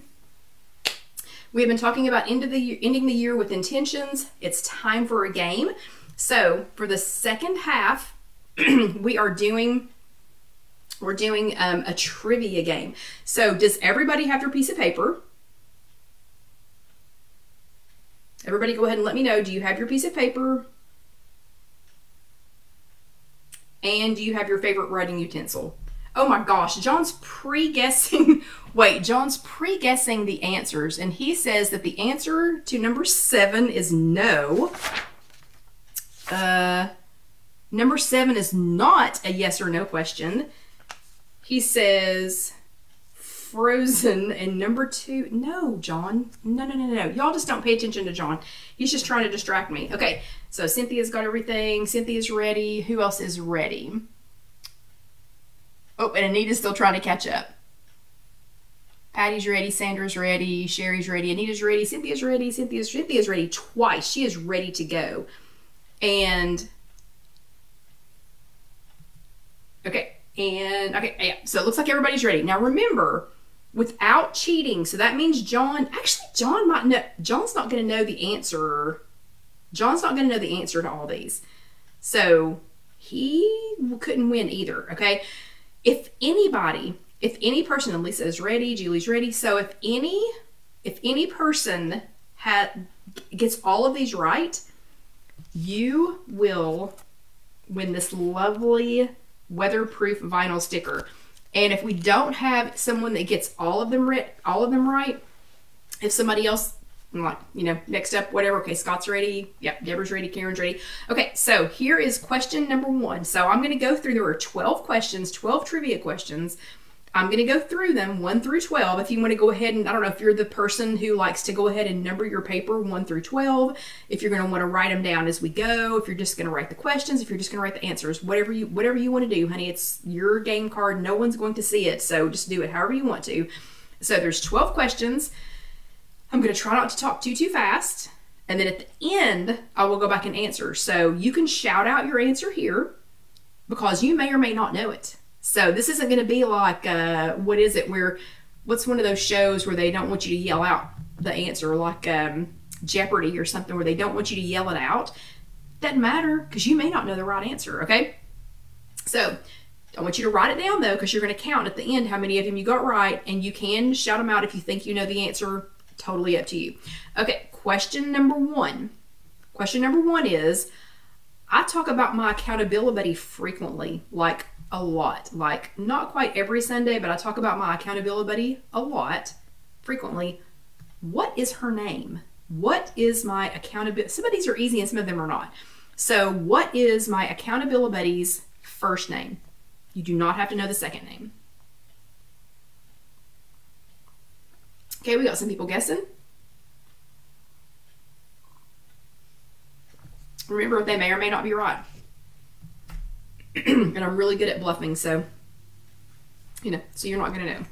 We have been talking about end of the year, ending the year with intentions. It's time for a game. So for the second half, we are doing we're doing um, a trivia game. So does everybody have their piece of paper? Everybody go ahead and let me know. Do you have your piece of paper? And do you have your favorite writing utensil? Oh my gosh, John's pre-guessing. Wait, John's pre-guessing the answers, and he says that the answer to number seven is no. Uh, number seven is not a yes or no question. He says Frozen and number two. No, John. No, no, no, no. Y'all just don't pay attention to John. He's just trying to distract me. Okay, so Cynthia's got everything. Cynthia's ready. Who else is ready? Oh, and Anita's still trying to catch up. Patty's ready, Sandra's ready, Sherry's ready, Anita's ready, Cynthia's ready, Cynthia's Cynthia's ready twice. She is ready to go. And okay, and okay, yeah, so it looks like everybody's ready. Now remember, without cheating, so that means John, actually John might know, John's not going to know the answer. John's not going to know the answer to all these. So he couldn't win either, okay? If anybody, if any person, and Lisa is ready, Julie's ready, so if any, if any person had, gets all of these right, you will win this lovely weatherproof vinyl sticker. And if we don't have someone that gets all of them right, all of them right, if somebody else like you know next up whatever okay scott's ready yep deborah's ready karen's ready. Okay so here is question number one. So i'm going to go through there are 12 questions 12 trivia questions I'm going to go through them 1 through 12. If you want to go ahead and, I don't know if you're the person who likes to go ahead and number your paper 1 through 12, if you're going to want to write them down as we go, if you're just going to write the questions, if you're just going to write the answers, whatever you whatever you want to do, honey, it's your game card. No one's going to see it, so just do it however you want to. So there's 12 questions. I'm going to try not to talk too too fast, and then at the end, I will go back and answer. So you can shout out your answer here because you may or may not know it. So this isn't going to be like, uh, what is it, where, what's one of those shows where they don't want you to yell out the answer, like um, Jeopardy or something, where they don't want you to yell it out. Doesn't matter because you may not know the right answer, okay? So I want you to write it down though because you're going to count at the end how many of them you got right and you can shout them out if you think you know the answer Totally up to you. Okay, question number one. Question number one is I talk about my accountability frequently, like a lot. Like not quite every Sunday, but I talk about my accountability buddy a lot, frequently. What is her name? What is my accountability? Some of these are easy and some of them are not. So, what is my accountability buddy's first name? You do not have to know the second name. Okay, we got some people guessing. Remember, they may or may not be right. and I'm really good at bluffing, so, you know, so you're not going to know.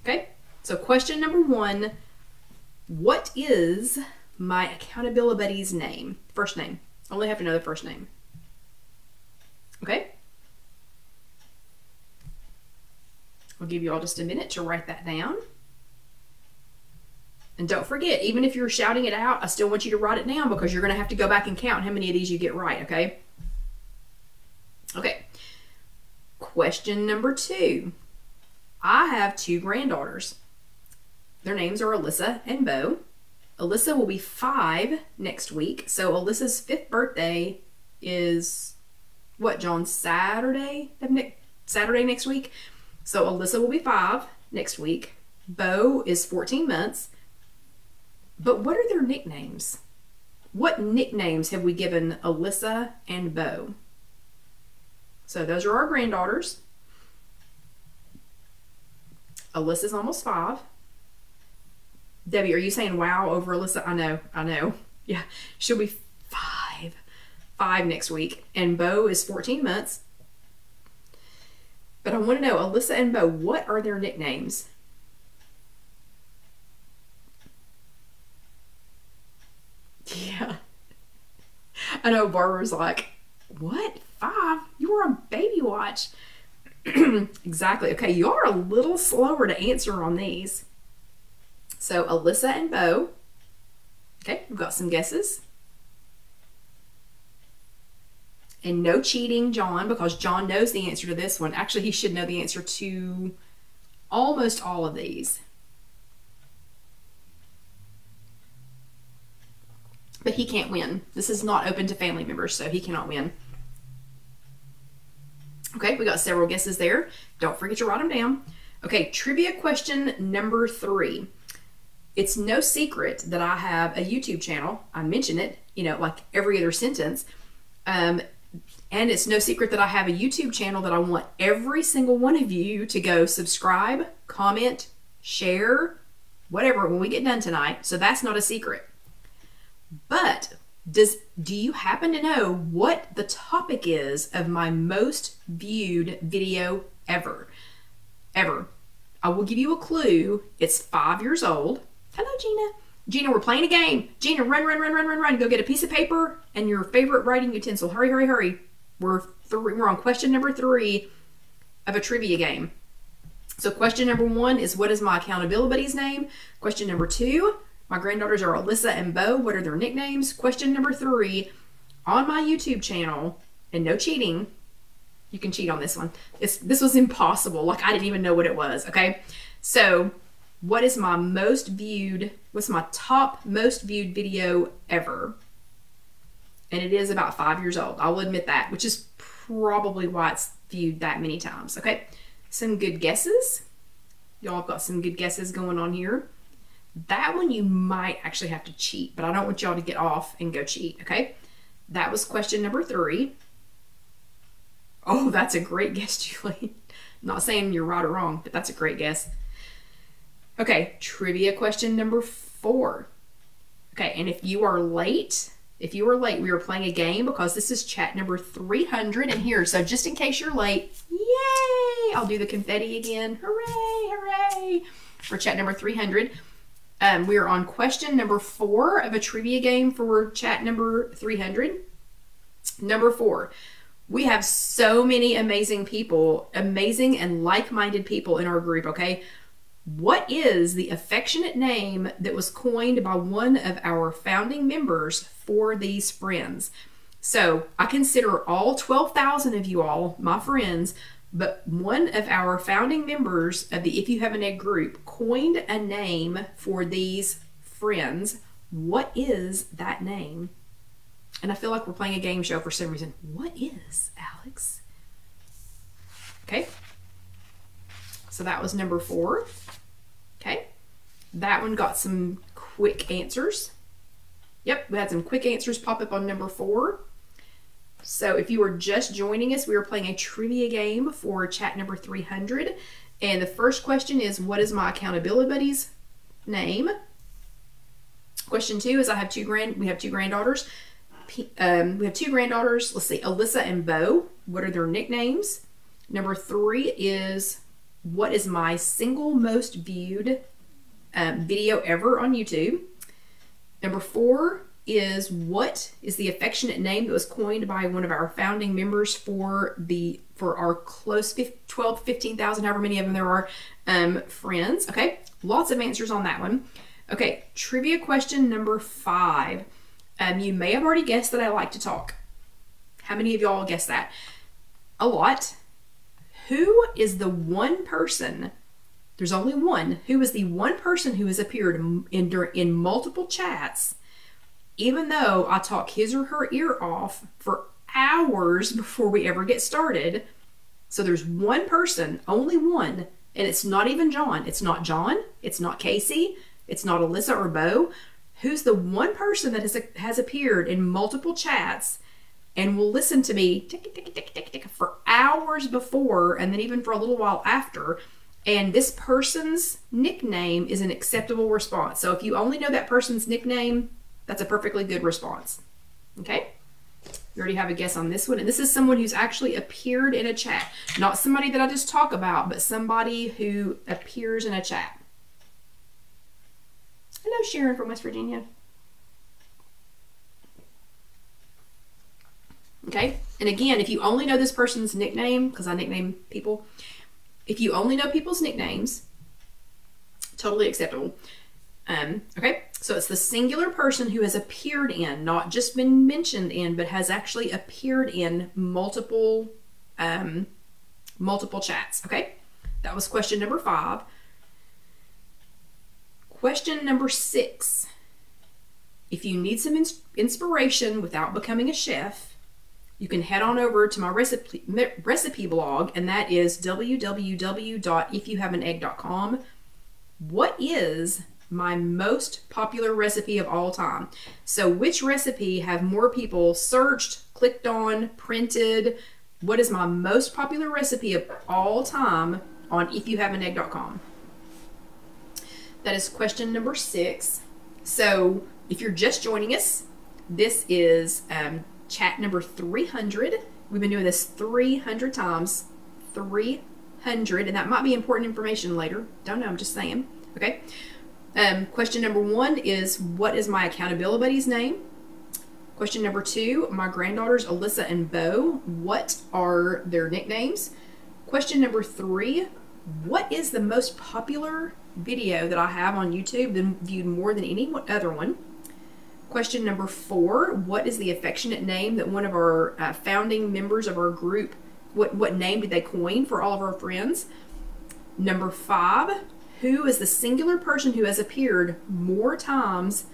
Okay, so question number one What is my accountability buddy's name? First name. Only have to know the first name. Okay? I'll give you all just a minute to write that down. And don't forget, even if you're shouting it out, I still want you to write it down because you're going to have to go back and count how many of these you get right, okay? Okay. Question number two. I have two granddaughters. Their names are Alyssa and Bo. Alyssa will be five next week. So Alyssa's fifth birthday is what, John? Saturday? Saturday next week. So Alyssa will be five next week. Bo is 14 months. But what are their nicknames? What nicknames have we given Alyssa and Bo? So those are our granddaughters. Alyssa's almost five. Debbie, are you saying wow over Alyssa? I know, I know. Yeah, she'll be five, five next week. And Bo is 14 months. But I want to know, Alyssa and Bo, what are their nicknames? Yeah. I know Barbara's like, what? Five? You were on baby watch. exactly. Okay, you are a little slower to answer on these. So Alyssa and Bo. Okay, we've got some guesses. And no cheating, John, because John knows the answer to this one. Actually, he should know the answer to almost all of these. But he can't win. This is not open to family members, so he cannot win. Okay, we got several guesses there. Don't forget to write them down. Okay, trivia question number three it's no secret that I have a YouTube channel. I mention it, you know, like every other sentence. Um, and it's no secret that I have a YouTube channel that I want every single one of you to go subscribe, comment, share, whatever when we get done tonight. So that's not a secret. But does do you happen to know what the topic is of my most viewed video ever? Ever. I will give you a clue. It's 5 years old. Hello, Gina. Gina, we're playing a game. Gina, run, run, run, run, run, run. Go get a piece of paper and your favorite writing utensil. Hurry, hurry, hurry. We're three, we're on question number three of a trivia game. So question number one is what is my accountability buddy's name? Question number two, my granddaughters are Alyssa and Bo. What are their nicknames? Question number three, on my YouTube channel, and no cheating. You can cheat on this one. This was impossible. Like I didn't even know what it was. Okay. So what is my most viewed, what's my top most viewed video ever? And it is about five years old. I'll admit that, which is probably why it's viewed that many times. Okay, some good guesses. Y'all have got some good guesses going on here. That one you might actually have to cheat, but I don't want y'all to get off and go cheat, okay? That was question number three. Oh, that's a great guess, Julie. not saying you're right or wrong, but that's a great guess. Okay, trivia question number four. Okay, and if you are late, if you are late, we are playing a game because this is chat number 300 in here. So just in case you're late, yay! I'll do the confetti again. Hooray, hooray! For chat number 300. Um, we are on question number four of a trivia game for chat number 300. Number four, we have so many amazing people, amazing and like minded people in our group, okay? What is the affectionate name that was coined by one of our founding members for these friends? So I consider all 12,000 of you all, my friends, but one of our founding members of the If You Have an Egg group coined a name for these friends. What is that name? And I feel like we're playing a game show for some reason. What is, Alex? Okay. So that was number four. Okay. That one got some quick answers. Yep, we had some quick answers pop up on number four. So if you were just joining us, we were playing a trivia game for chat number 300. And the first question is, what is my accountability buddy's name? Question two is, I have two grand, we have two granddaughters. Um, we have two granddaughters. Let's see, Alyssa and Bo. What are their nicknames? Number three is, what is my single most viewed um, video ever on YouTube? Number four, is what is the affectionate name that was coined by one of our founding members for the for our close 12 15,000 however many of them there are um, friends okay? Lots of answers on that one. Okay trivia question number five. Um, you may have already guessed that I like to talk. How many of y'all guessed that? A lot. Who is the one person there's only one who is the one person who has appeared in, in multiple chats even though I talk his or her ear off for hours before we ever get started. So there's one person, only one, and it's not even John. It's not John. It's not Casey. It's not Alyssa or Bo. Who's the one person that has, has appeared in multiple chats and will listen to me tick, tick, tick, tick, tick, for hours before and then even for a little while after. And this person's nickname is an acceptable response. So if you only know that person's nickname, that's a perfectly good response. Okay? You already have a guess on this one. And this is someone who's actually appeared in a chat. Not somebody that I just talk about, but somebody who appears in a chat. Hello, Sharon from West Virginia. Okay? And again, if you only know this person's nickname, because I nickname people, if you only know people's nicknames, totally acceptable. Um, okay, so it's the singular person who has appeared in, not just been mentioned in, but has actually appeared in multiple, um, multiple chats. Okay, that was question number five. Question number six. If you need some ins inspiration without becoming a chef, you can head on over to my recipe recipe blog, and that is www.ifyouhaveanegg.com. What is my most popular recipe of all time. So, which recipe have more people searched, clicked on, printed? What is my most popular recipe of all time on ifyouhaveanegg.com? That is question number six. So, if you're just joining us, this is um, chat number 300. We've been doing this 300 times. 300, and that might be important information later. Don't know, I'm just saying. Okay. Um, question number one is What is my accountability buddy's name? Question number two My granddaughters Alyssa and Bo, what are their nicknames? Question number three What is the most popular video that I have on YouTube that viewed more than any other one? Question number four What is the affectionate name that one of our uh, founding members of our group, what, what name did they coin for all of our friends? Number five, who is the singular person who has appeared more times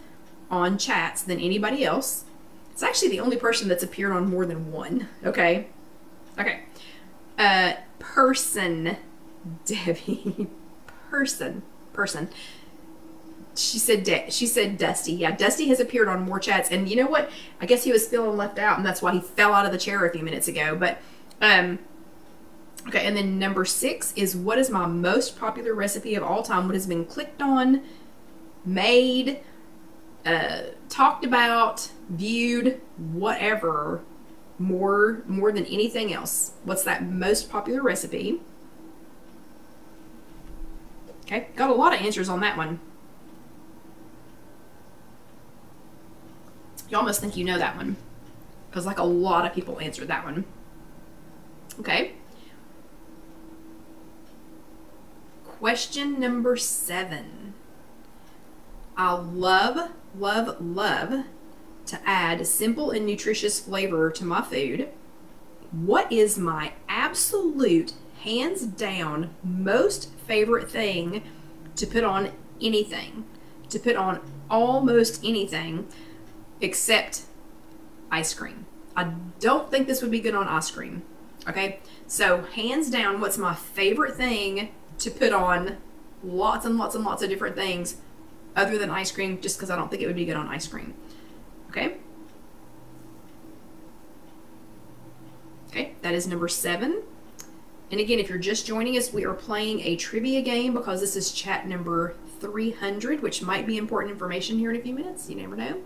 on chats than anybody else. It's actually the only person that's appeared on more than one. Okay. Okay. Uh, person. Debbie. person. Person. She said. De- she said Dusty. Yeah, Dusty has appeared on more chats, and you know what? I guess he was feeling left out, and that's why he fell out of the chair a few minutes ago. But um, Okay, and then number six is what is my most popular recipe of all time? What has been clicked on, made, uh, talked about, viewed, whatever, more more than anything else? What's that most popular recipe? Okay, got a lot of answers on that one. You almost think you know that one because like a lot of people answered that one. Okay. Question number seven. I love, love, love to add simple and nutritious flavor to my food. What is my absolute hands down most favorite thing to put on anything, to put on almost anything except ice cream. I don't think this would be good on ice cream. Okay, so hands down, what's my favorite thing to put on lots and lots and lots of different things other than ice cream, just because I don't think it would be good on ice cream. Okay. Okay, that is number seven. And again, if you're just joining us, we are playing a trivia game because this is chat number 300, which might be important information here in a few minutes. You never know.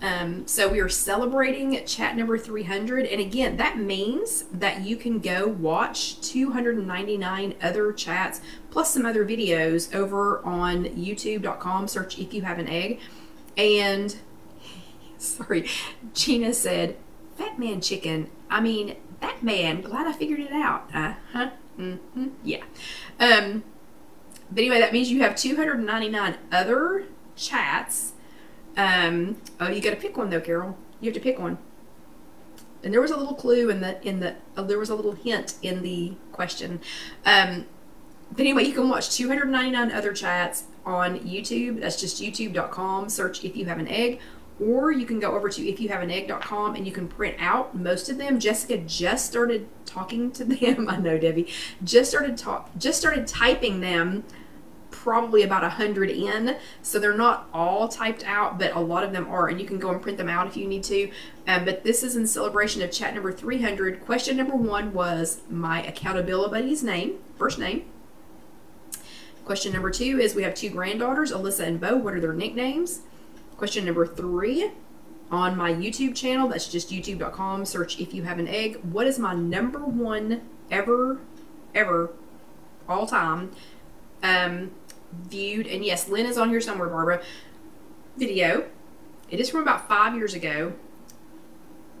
Um, so we are celebrating chat number 300. And again, that means that you can go watch 299 other chats plus some other videos over on youtube.com. Search if you have an egg. And sorry, Gina said, Fat Man Chicken. I mean, that man, glad I figured it out. Uh huh. Mm-hmm. Yeah. Um, but anyway, that means you have 299 other chats um, oh, you got to pick one though, Carol. You have to pick one. And there was a little clue in the in the uh, there was a little hint in the question. Um, but anyway, you can watch 299 other chats on YouTube. That's just youtube.com. Search if you have an egg. Or you can go over to ifyouhaveanegg.com and you can print out most of them. Jessica just started talking to them. I know Debbie just started talk just started typing them probably about a hundred in. So they're not all typed out but a lot of them are and you can go and print them out if you need to. Um, but this is in celebration of chat number 300 question number one was my accountability buddy's name first name. Question number two is we have two granddaughters alyssa and bo. What are their nicknames? Question number three on my youtube channel that's just youtube.com search if you have an egg. What is my number one ever ever all time um, viewed, and yes, Lynn is on here somewhere, Barbara, video. It is from about five years ago.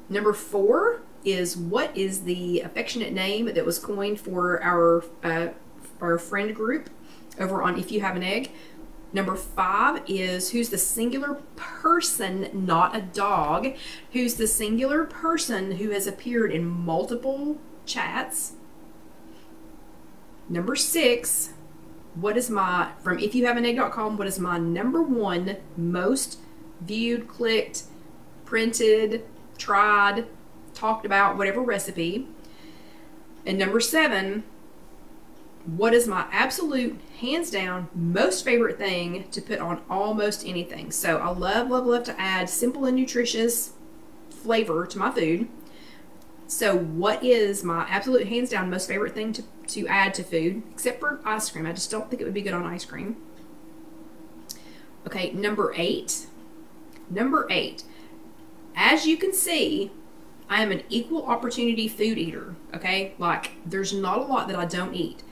Number four is what is the affectionate name that was coined for our uh, our friend group over on If You Have an Egg. Number five is who's the singular person, not a dog, who's the singular person who has appeared in multiple chats. Number six, what is my from if you have an egg.com what is my number one most viewed clicked printed tried talked about whatever recipe? And number seven what is my absolute hands down most favorite thing to put on almost anything? So i love love love to add simple and nutritious flavor to my food so what is my absolute hands down most favorite thing to to add to food, except for ice cream. I just don't think it would be good on ice cream. Okay, number eight. Number eight. As you can see, I am an equal opportunity food eater. Okay, like there's not a lot that I don't eat.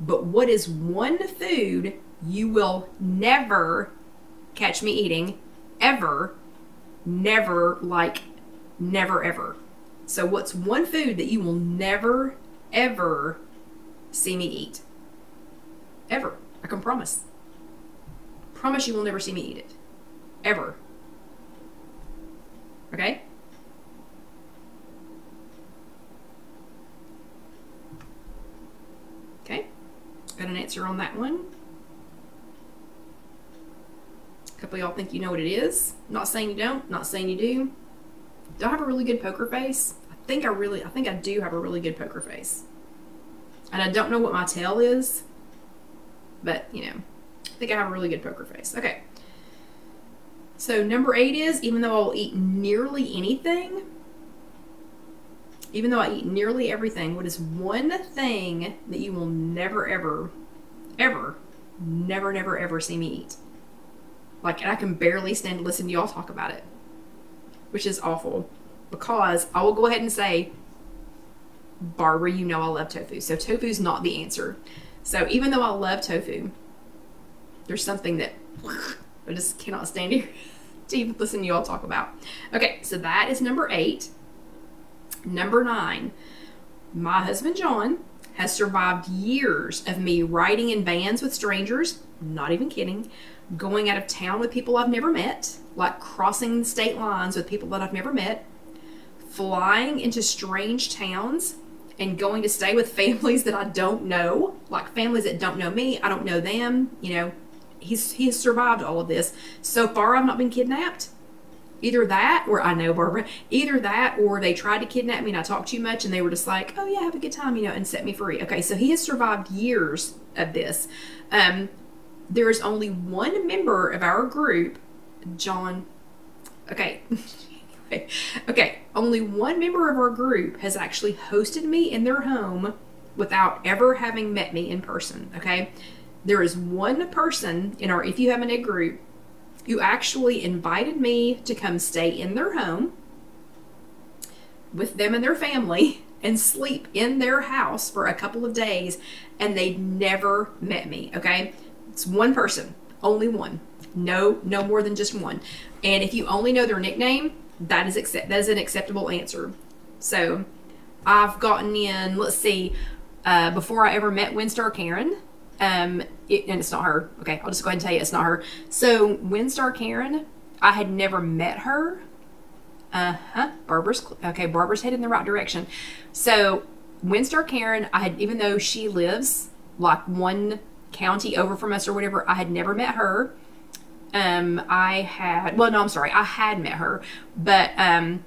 But what is one food you will never catch me eating ever? Never, like, never ever. So, what's one food that you will never ever see me eat. Ever. I can promise. Promise you will never see me eat it. Ever. Okay? Okay. Got an answer on that one. A couple y'all think you know what it is. Not saying you don't, not saying you do. Do I have a really good poker face? I think I really, I think I do have a really good poker face. And I don't know what my tail is, but you know, I think I have a really good poker face. Okay. So number eight is, even though I'll eat nearly anything, even though I eat nearly everything, what is one thing that you will never, ever, ever, never, never, ever see me eat? Like, and I can barely stand to listen to y'all talk about it, which is awful because I will go ahead and say Barbara, you know I love tofu. So tofu's not the answer. So even though I love tofu, there's something that I just cannot stand here to even listen to you all talk about. Okay, so that is number eight. Number nine, my husband John has survived years of me riding in vans with strangers, not even kidding, going out of town with people I've never met, like crossing state lines with people that I've never met, flying into strange towns and going to stay with families that I don't know, like families that don't know me, I don't know them, you know, he's he has survived all of this. So far I've not been kidnapped. Either that or I know Barbara, either that or they tried to kidnap me and I talked too much and they were just like, "Oh yeah, have a good time," you know, and set me free. Okay, so he has survived years of this. Um there is only one member of our group, John. Okay. okay, only one member of our group has actually hosted me in their home without ever having met me in person. Okay, there is one person in our If You Have an Egg group who actually invited me to come stay in their home with them and their family and sleep in their house for a couple of days and they'd never met me okay it's one person only one no no more than just one and if you only know their nickname that is accept that is an acceptable answer so i've gotten in let's see uh, before i ever met winstar karen um, it, and it's not her. Okay, I'll just go ahead and tell you it's not her. So Winstar Karen, I had never met her. Uh huh. Barbara's okay. Barbara's headed in the right direction. So Winstar Karen, I had even though she lives like one county over from us or whatever, I had never met her. Um, I had well, no, I'm sorry, I had met her, but um,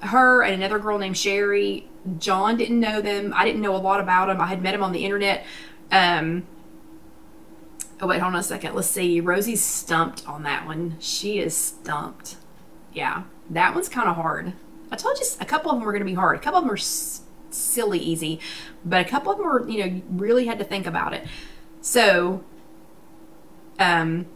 her and another girl named Sherry. John didn't know them. I didn't know a lot about them. I had met them on the internet. Um, oh, wait, hold on a second. Let's see. Rosie's stumped on that one. She is stumped. Yeah, that one's kind of hard. I told you a couple of them were going to be hard. A couple of them are silly easy, but a couple of them were, you know, really had to think about it. So, um,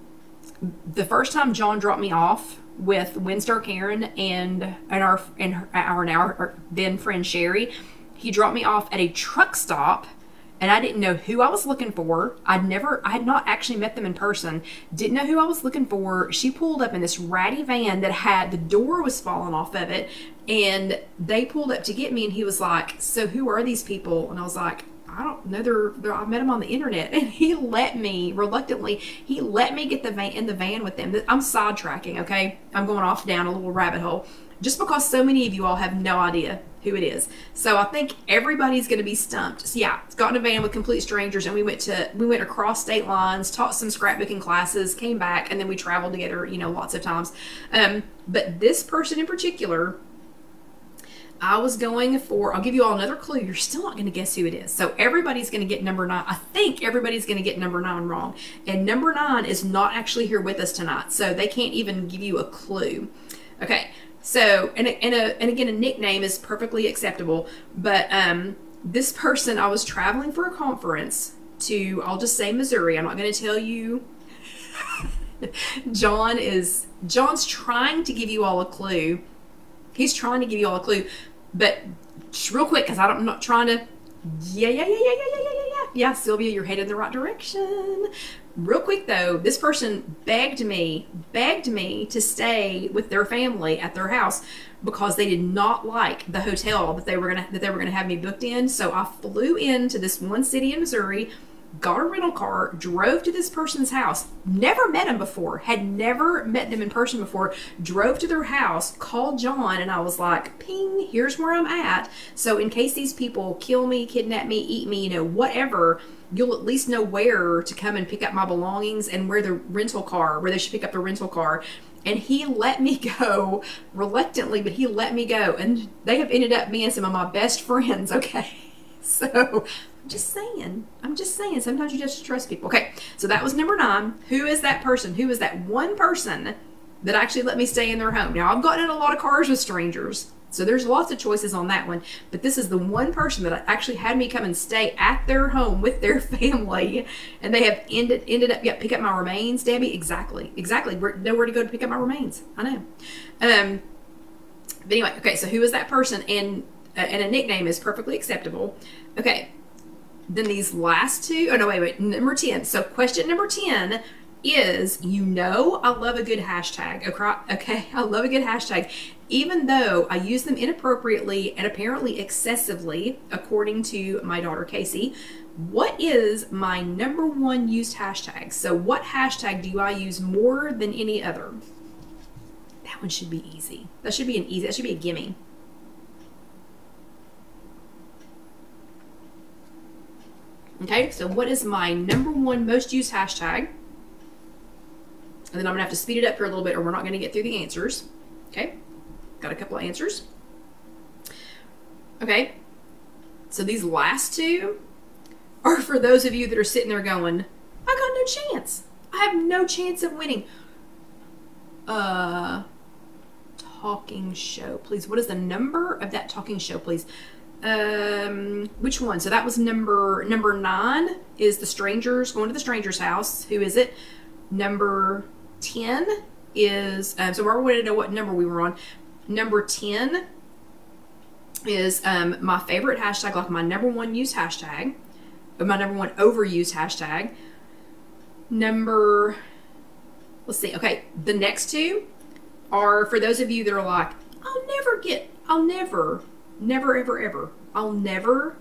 the first time John dropped me off with Winstar Karen and and our and our, and our then friend Sherry, he dropped me off at a truck stop and I didn't know who I was looking for. I'd never, I had not actually met them in person. Didn't know who I was looking for. She pulled up in this ratty van that had the door was falling off of it, and they pulled up to get me. And he was like, "So who are these people?" And I was like, I don't know. They're, they're, I met him on the internet, and he let me reluctantly. He let me get the van in the van with them. I'm sidetracking. Okay, I'm going off down a little rabbit hole, just because so many of you all have no idea who it is. So I think everybody's going to be stumped. So yeah, got in a van with complete strangers, and we went to we went across state lines, taught some scrapbooking classes, came back, and then we traveled together. You know, lots of times. Um, but this person in particular. I was going for, I'll give you all another clue. You're still not going to guess who it is. So everybody's going to get number nine. I think everybody's going to get number nine wrong. And number nine is not actually here with us tonight. So they can't even give you a clue. Okay. So, and, and, a, and again, a nickname is perfectly acceptable. But um, this person, I was traveling for a conference to, I'll just say Missouri. I'm not going to tell you. John is, John's trying to give you all a clue. He's trying to give you all a clue. But real quick, because I'm not trying to. Yeah, yeah, yeah, yeah, yeah, yeah, yeah, yeah. Yeah, Yeah, Sylvia, you're headed in the right direction. Real quick though, this person begged me, begged me to stay with their family at their house because they did not like the hotel that they were gonna that they were gonna have me booked in. So I flew into this one city in Missouri, got a rental car, drove to this person's house, never met him before, had never met them in person before, drove to their house, called John, and I was like, ping, here's where I'm at. So in case these people kill me, kidnap me, eat me, you know, whatever, you'll at least know where to come and pick up my belongings and where the rental car, where they should pick up the rental car. And he let me go reluctantly, but he let me go. And they have ended up being some of my best friends, okay? So I'm just saying. I'm just saying. Sometimes you just trust people. Okay, so that was number nine. Who is that person? Who is that one person that actually let me stay in their home? Now, I've gotten in a lot of cars with strangers, so there's lots of choices on that one. But this is the one person that actually had me come and stay at their home with their family, and they have ended ended up yeah pick up my remains. Debbie, exactly, exactly. Where, nowhere to go to pick up my remains. I know. Um. But anyway, okay. So who is that person? And uh, and a nickname is perfectly acceptable. Okay, then these last two, oh no, wait, wait, number 10. So question number 10 is, you know, I love a good hashtag. Okay, I love a good hashtag, even though I use them inappropriately and apparently excessively, according to my daughter Casey. What is my number one used hashtag? So, what hashtag do I use more than any other? That one should be easy. That should be an easy, that should be a gimme. Okay, so what is my number one most used hashtag? And then I'm gonna have to speed it up here a little bit or we're not gonna get through the answers. Okay, got a couple of answers. Okay, so these last two are for those of you that are sitting there going, I got no chance. I have no chance of winning. Uh, talking show, please. What is the number of that talking show, please? Um, which one? So that was number number nine. Is the strangers going to the stranger's house? Who is it? Number ten is um, so Barbara wanted to know what number we were on. Number ten is um, my favorite hashtag, like my number one used hashtag, but my number one overused hashtag. Number, let's see. Okay, the next two are for those of you that are like, I'll never get, I'll never, never, ever, ever, I'll never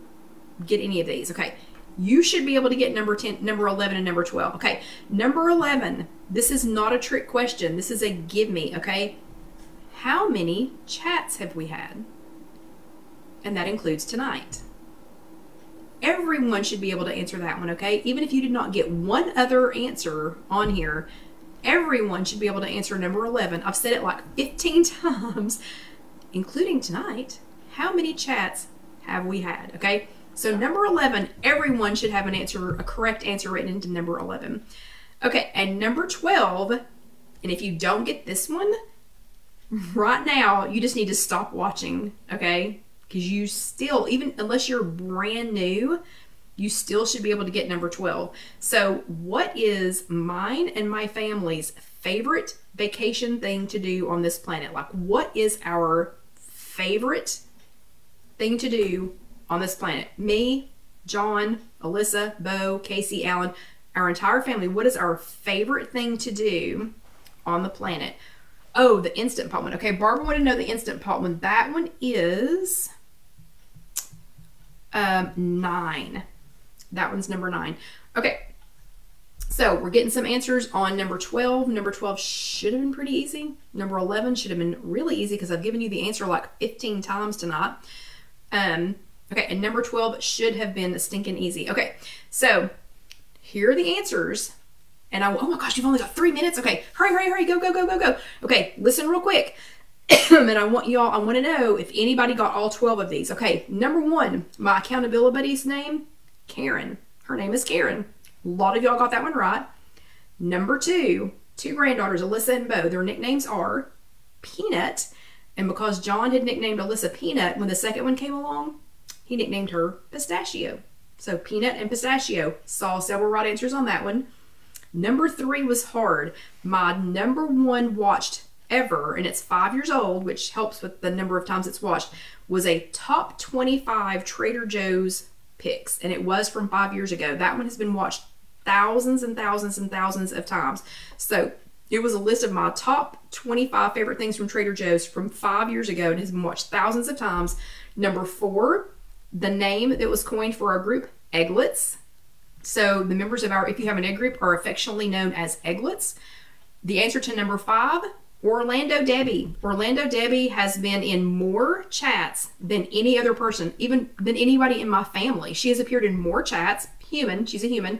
get any of these. Okay, you should be able to get number 10, number 11, and number 12. Okay, number 11, this is not a trick question. This is a give me, okay? How many chats have we had? And that includes tonight. Everyone should be able to answer that one, okay? Even if you did not get one other answer on here, everyone should be able to answer number 11. I've said it like 15 times, including tonight. How many chats have we had, okay? So number 11, everyone should have an answer, a correct answer written into number 11. Okay, and number 12, and if you don't get this one, right now, you just need to stop watching, okay? Because you still, even unless you're brand new, you still should be able to get number 12. So, what is mine and my family's favorite vacation thing to do on this planet? Like, what is our favorite thing to do on this planet? Me, John, Alyssa, Bo, Casey, Alan, our entire family. What is our favorite thing to do on the planet? Oh, the Instant Pot one. Okay, Barbara wanted to know the Instant Pot one. That one is um, nine. That one's number nine. Okay, so we're getting some answers on number 12. Number 12 should have been pretty easy. Number 11 should have been really easy because I've given you the answer like 15 times tonight. Um, okay, and number 12 should have been stinking easy. Okay, so here are the answers. And I, oh my gosh, you've only got three minutes. Okay, hurry, hurry, hurry, go, go, go, go, go. Okay, listen real quick. and I want y'all, I want to know if anybody got all 12 of these. Okay, number one, my accountability buddy's name, Karen. Her name is Karen. A lot of y'all got that one right. Number two, two granddaughters, Alyssa and Bo. Their nicknames are Peanut. And because John had nicknamed Alyssa Peanut, when the second one came along, he nicknamed her Pistachio. So Peanut and Pistachio. Saw several right answers on that one. Number three was hard. My number one watched ever, and it's five years old, which helps with the number of times it's watched, was a top 25 Trader Joe's picks. And it was from five years ago. That one has been watched thousands and thousands and thousands of times. So it was a list of my top 25 favorite things from Trader Joe's from five years ago and has been watched thousands of times. Number four, the name that was coined for our group, Egglets. So the members of our If You Have an Egg group are affectionately known as Egglets. The answer to number five, Orlando Debbie. Orlando Debbie has been in more chats than any other person, even than anybody in my family. She has appeared in more chats. Human, she's a human.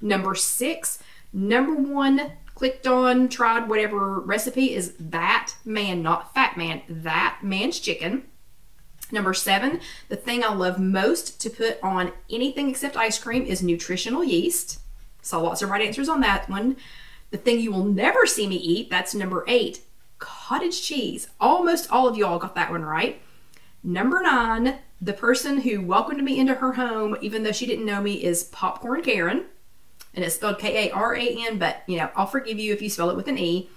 Number six, number one clicked on, tried whatever recipe is that man, not fat man, that man's chicken. Number seven, the thing I love most to put on anything except ice cream is nutritional yeast. Saw lots of right answers on that one. The thing you will never see me eat, that's number eight, cottage cheese. Almost all of y'all got that one right. Number nine, the person who welcomed me into her home, even though she didn't know me, is Popcorn Karen. And it's spelled K A R A N, but you know, I'll forgive you if you spell it with an E.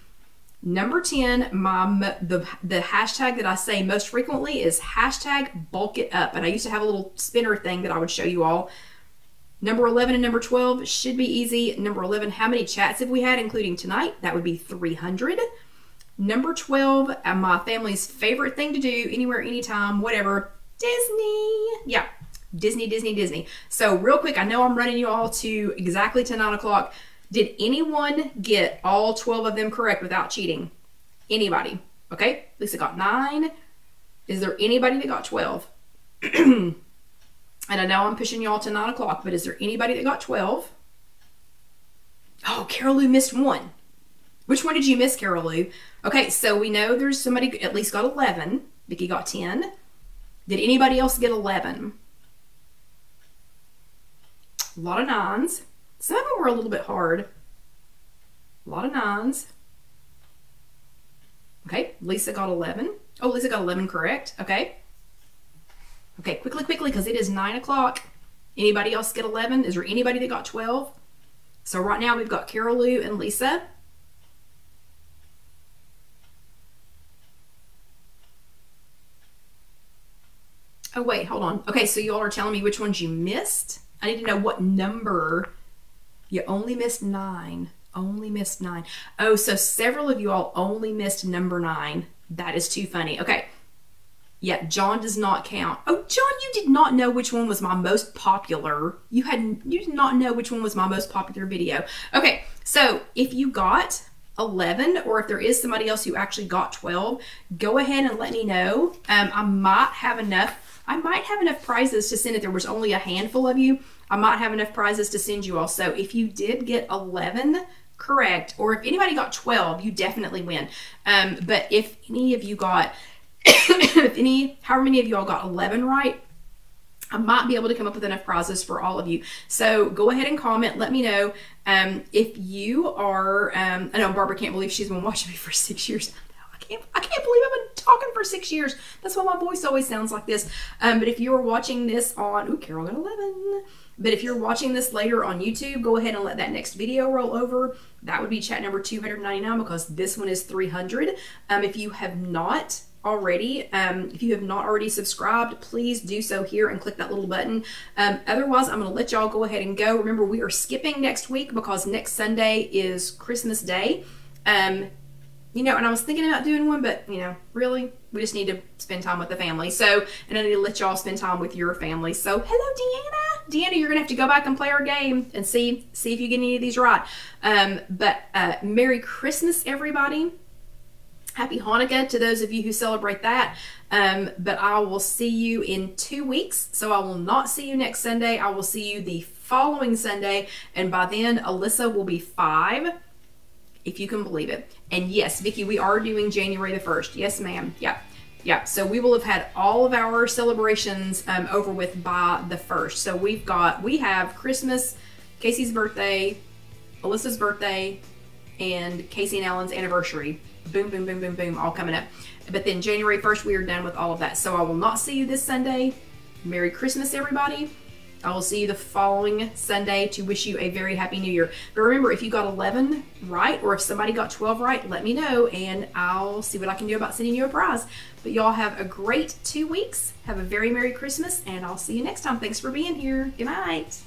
Number 10, my the the hashtag that I say most frequently is hashtag bulk it up. And I used to have a little spinner thing that I would show you all. Number 11 and number 12 should be easy. Number 11, how many chats have we had, including tonight? That would be 300. Number 12, uh, my family's favorite thing to do, anywhere, anytime, whatever, Disney. Yeah, Disney, Disney, Disney. So, real quick, I know I'm running you all to exactly to 9 o'clock. Did anyone get all 12 of them correct without cheating? Anybody? Okay, Lisa got nine. Is there anybody that got 12? And I know I'm pushing y'all to 9 o'clock, but is there anybody that got 12? Oh, Carol Lou missed one. Which one did you miss, Carol Lou? Okay, so we know there's somebody at least got 11. Vicki got 10. Did anybody else get 11? A lot of nines. Some of them were a little bit hard. A lot of nines. Okay, Lisa got 11. Oh, Lisa got 11 correct. Okay. Okay, quickly, quickly, because it is 9 o'clock. Anybody else get 11? Is there anybody that got 12? So right now we've got Carol Lou and Lisa. Oh, wait, hold on. Okay, so you all are telling me which ones you missed? I need to know what number. You only missed nine. Only missed nine. Oh, so several of you all only missed number nine. That is too funny. Okay. Yeah, John does not count. Oh, John, you did not know which one was my most popular. You had you did not know which one was my most popular video. Okay, so if you got 11 or if there is somebody else who actually got 12, go ahead and let me know. Um, I might have enough I might have enough prizes to send if there was only a handful of you. I might have enough prizes to send you all. So if you did get 11 correct, or if anybody got 12, you definitely win. Um, but if any of you got, if any, however many of you all got 11 right, I might be able to come up with enough prizes for all of you. So go ahead and comment. Let me know um, if you are. Um, I know Barbara can't believe she's been watching me for six years I can't, I can't believe I've been talking for six years. That's why my voice always sounds like this. Um, but if you're watching this on, ooh, Carol got 11. But if you're watching this later on YouTube, go ahead and let that next video roll over. That would be chat number 299 because this one is 300. Um, if you have not already, um, if you have not already subscribed, please do so here and click that little button. Um, otherwise, I'm going to let y'all go ahead and go. Remember, we are skipping next week because next Sunday is Christmas Day. Um, you know, and I was thinking about doing one, but you know, really, we just need to spend time with the family. So, and I need to let y'all spend time with your family. So, hello, Deanna. Deanna, you're gonna have to go back and play our game and see see if you get any of these right. Um, but uh, Merry Christmas, everybody. Happy Hanukkah to those of you who celebrate that. Um, but I will see you in two weeks. So I will not see you next Sunday. I will see you the following Sunday. And by then, Alyssa will be five if you can believe it. And yes, Vicki, we are doing January the 1st. Yes, ma'am. Yeah. Yeah, so we will have had all of our celebrations um, over with by the 1st. So we've got, we have Christmas, Casey's birthday, Alyssa's birthday, and Casey and Alan's anniversary. Boom, boom, boom, boom, boom, all coming up. But then January 1st, we are done with all of that. So I will not see you this Sunday. Merry Christmas, everybody. I will see you the following Sunday to wish you a very happy new year. But remember, if you got 11 right or if somebody got 12 right, let me know and I'll see what I can do about sending you a prize. But y'all have a great two weeks. Have a very Merry Christmas and I'll see you next time. Thanks for being here. Good night.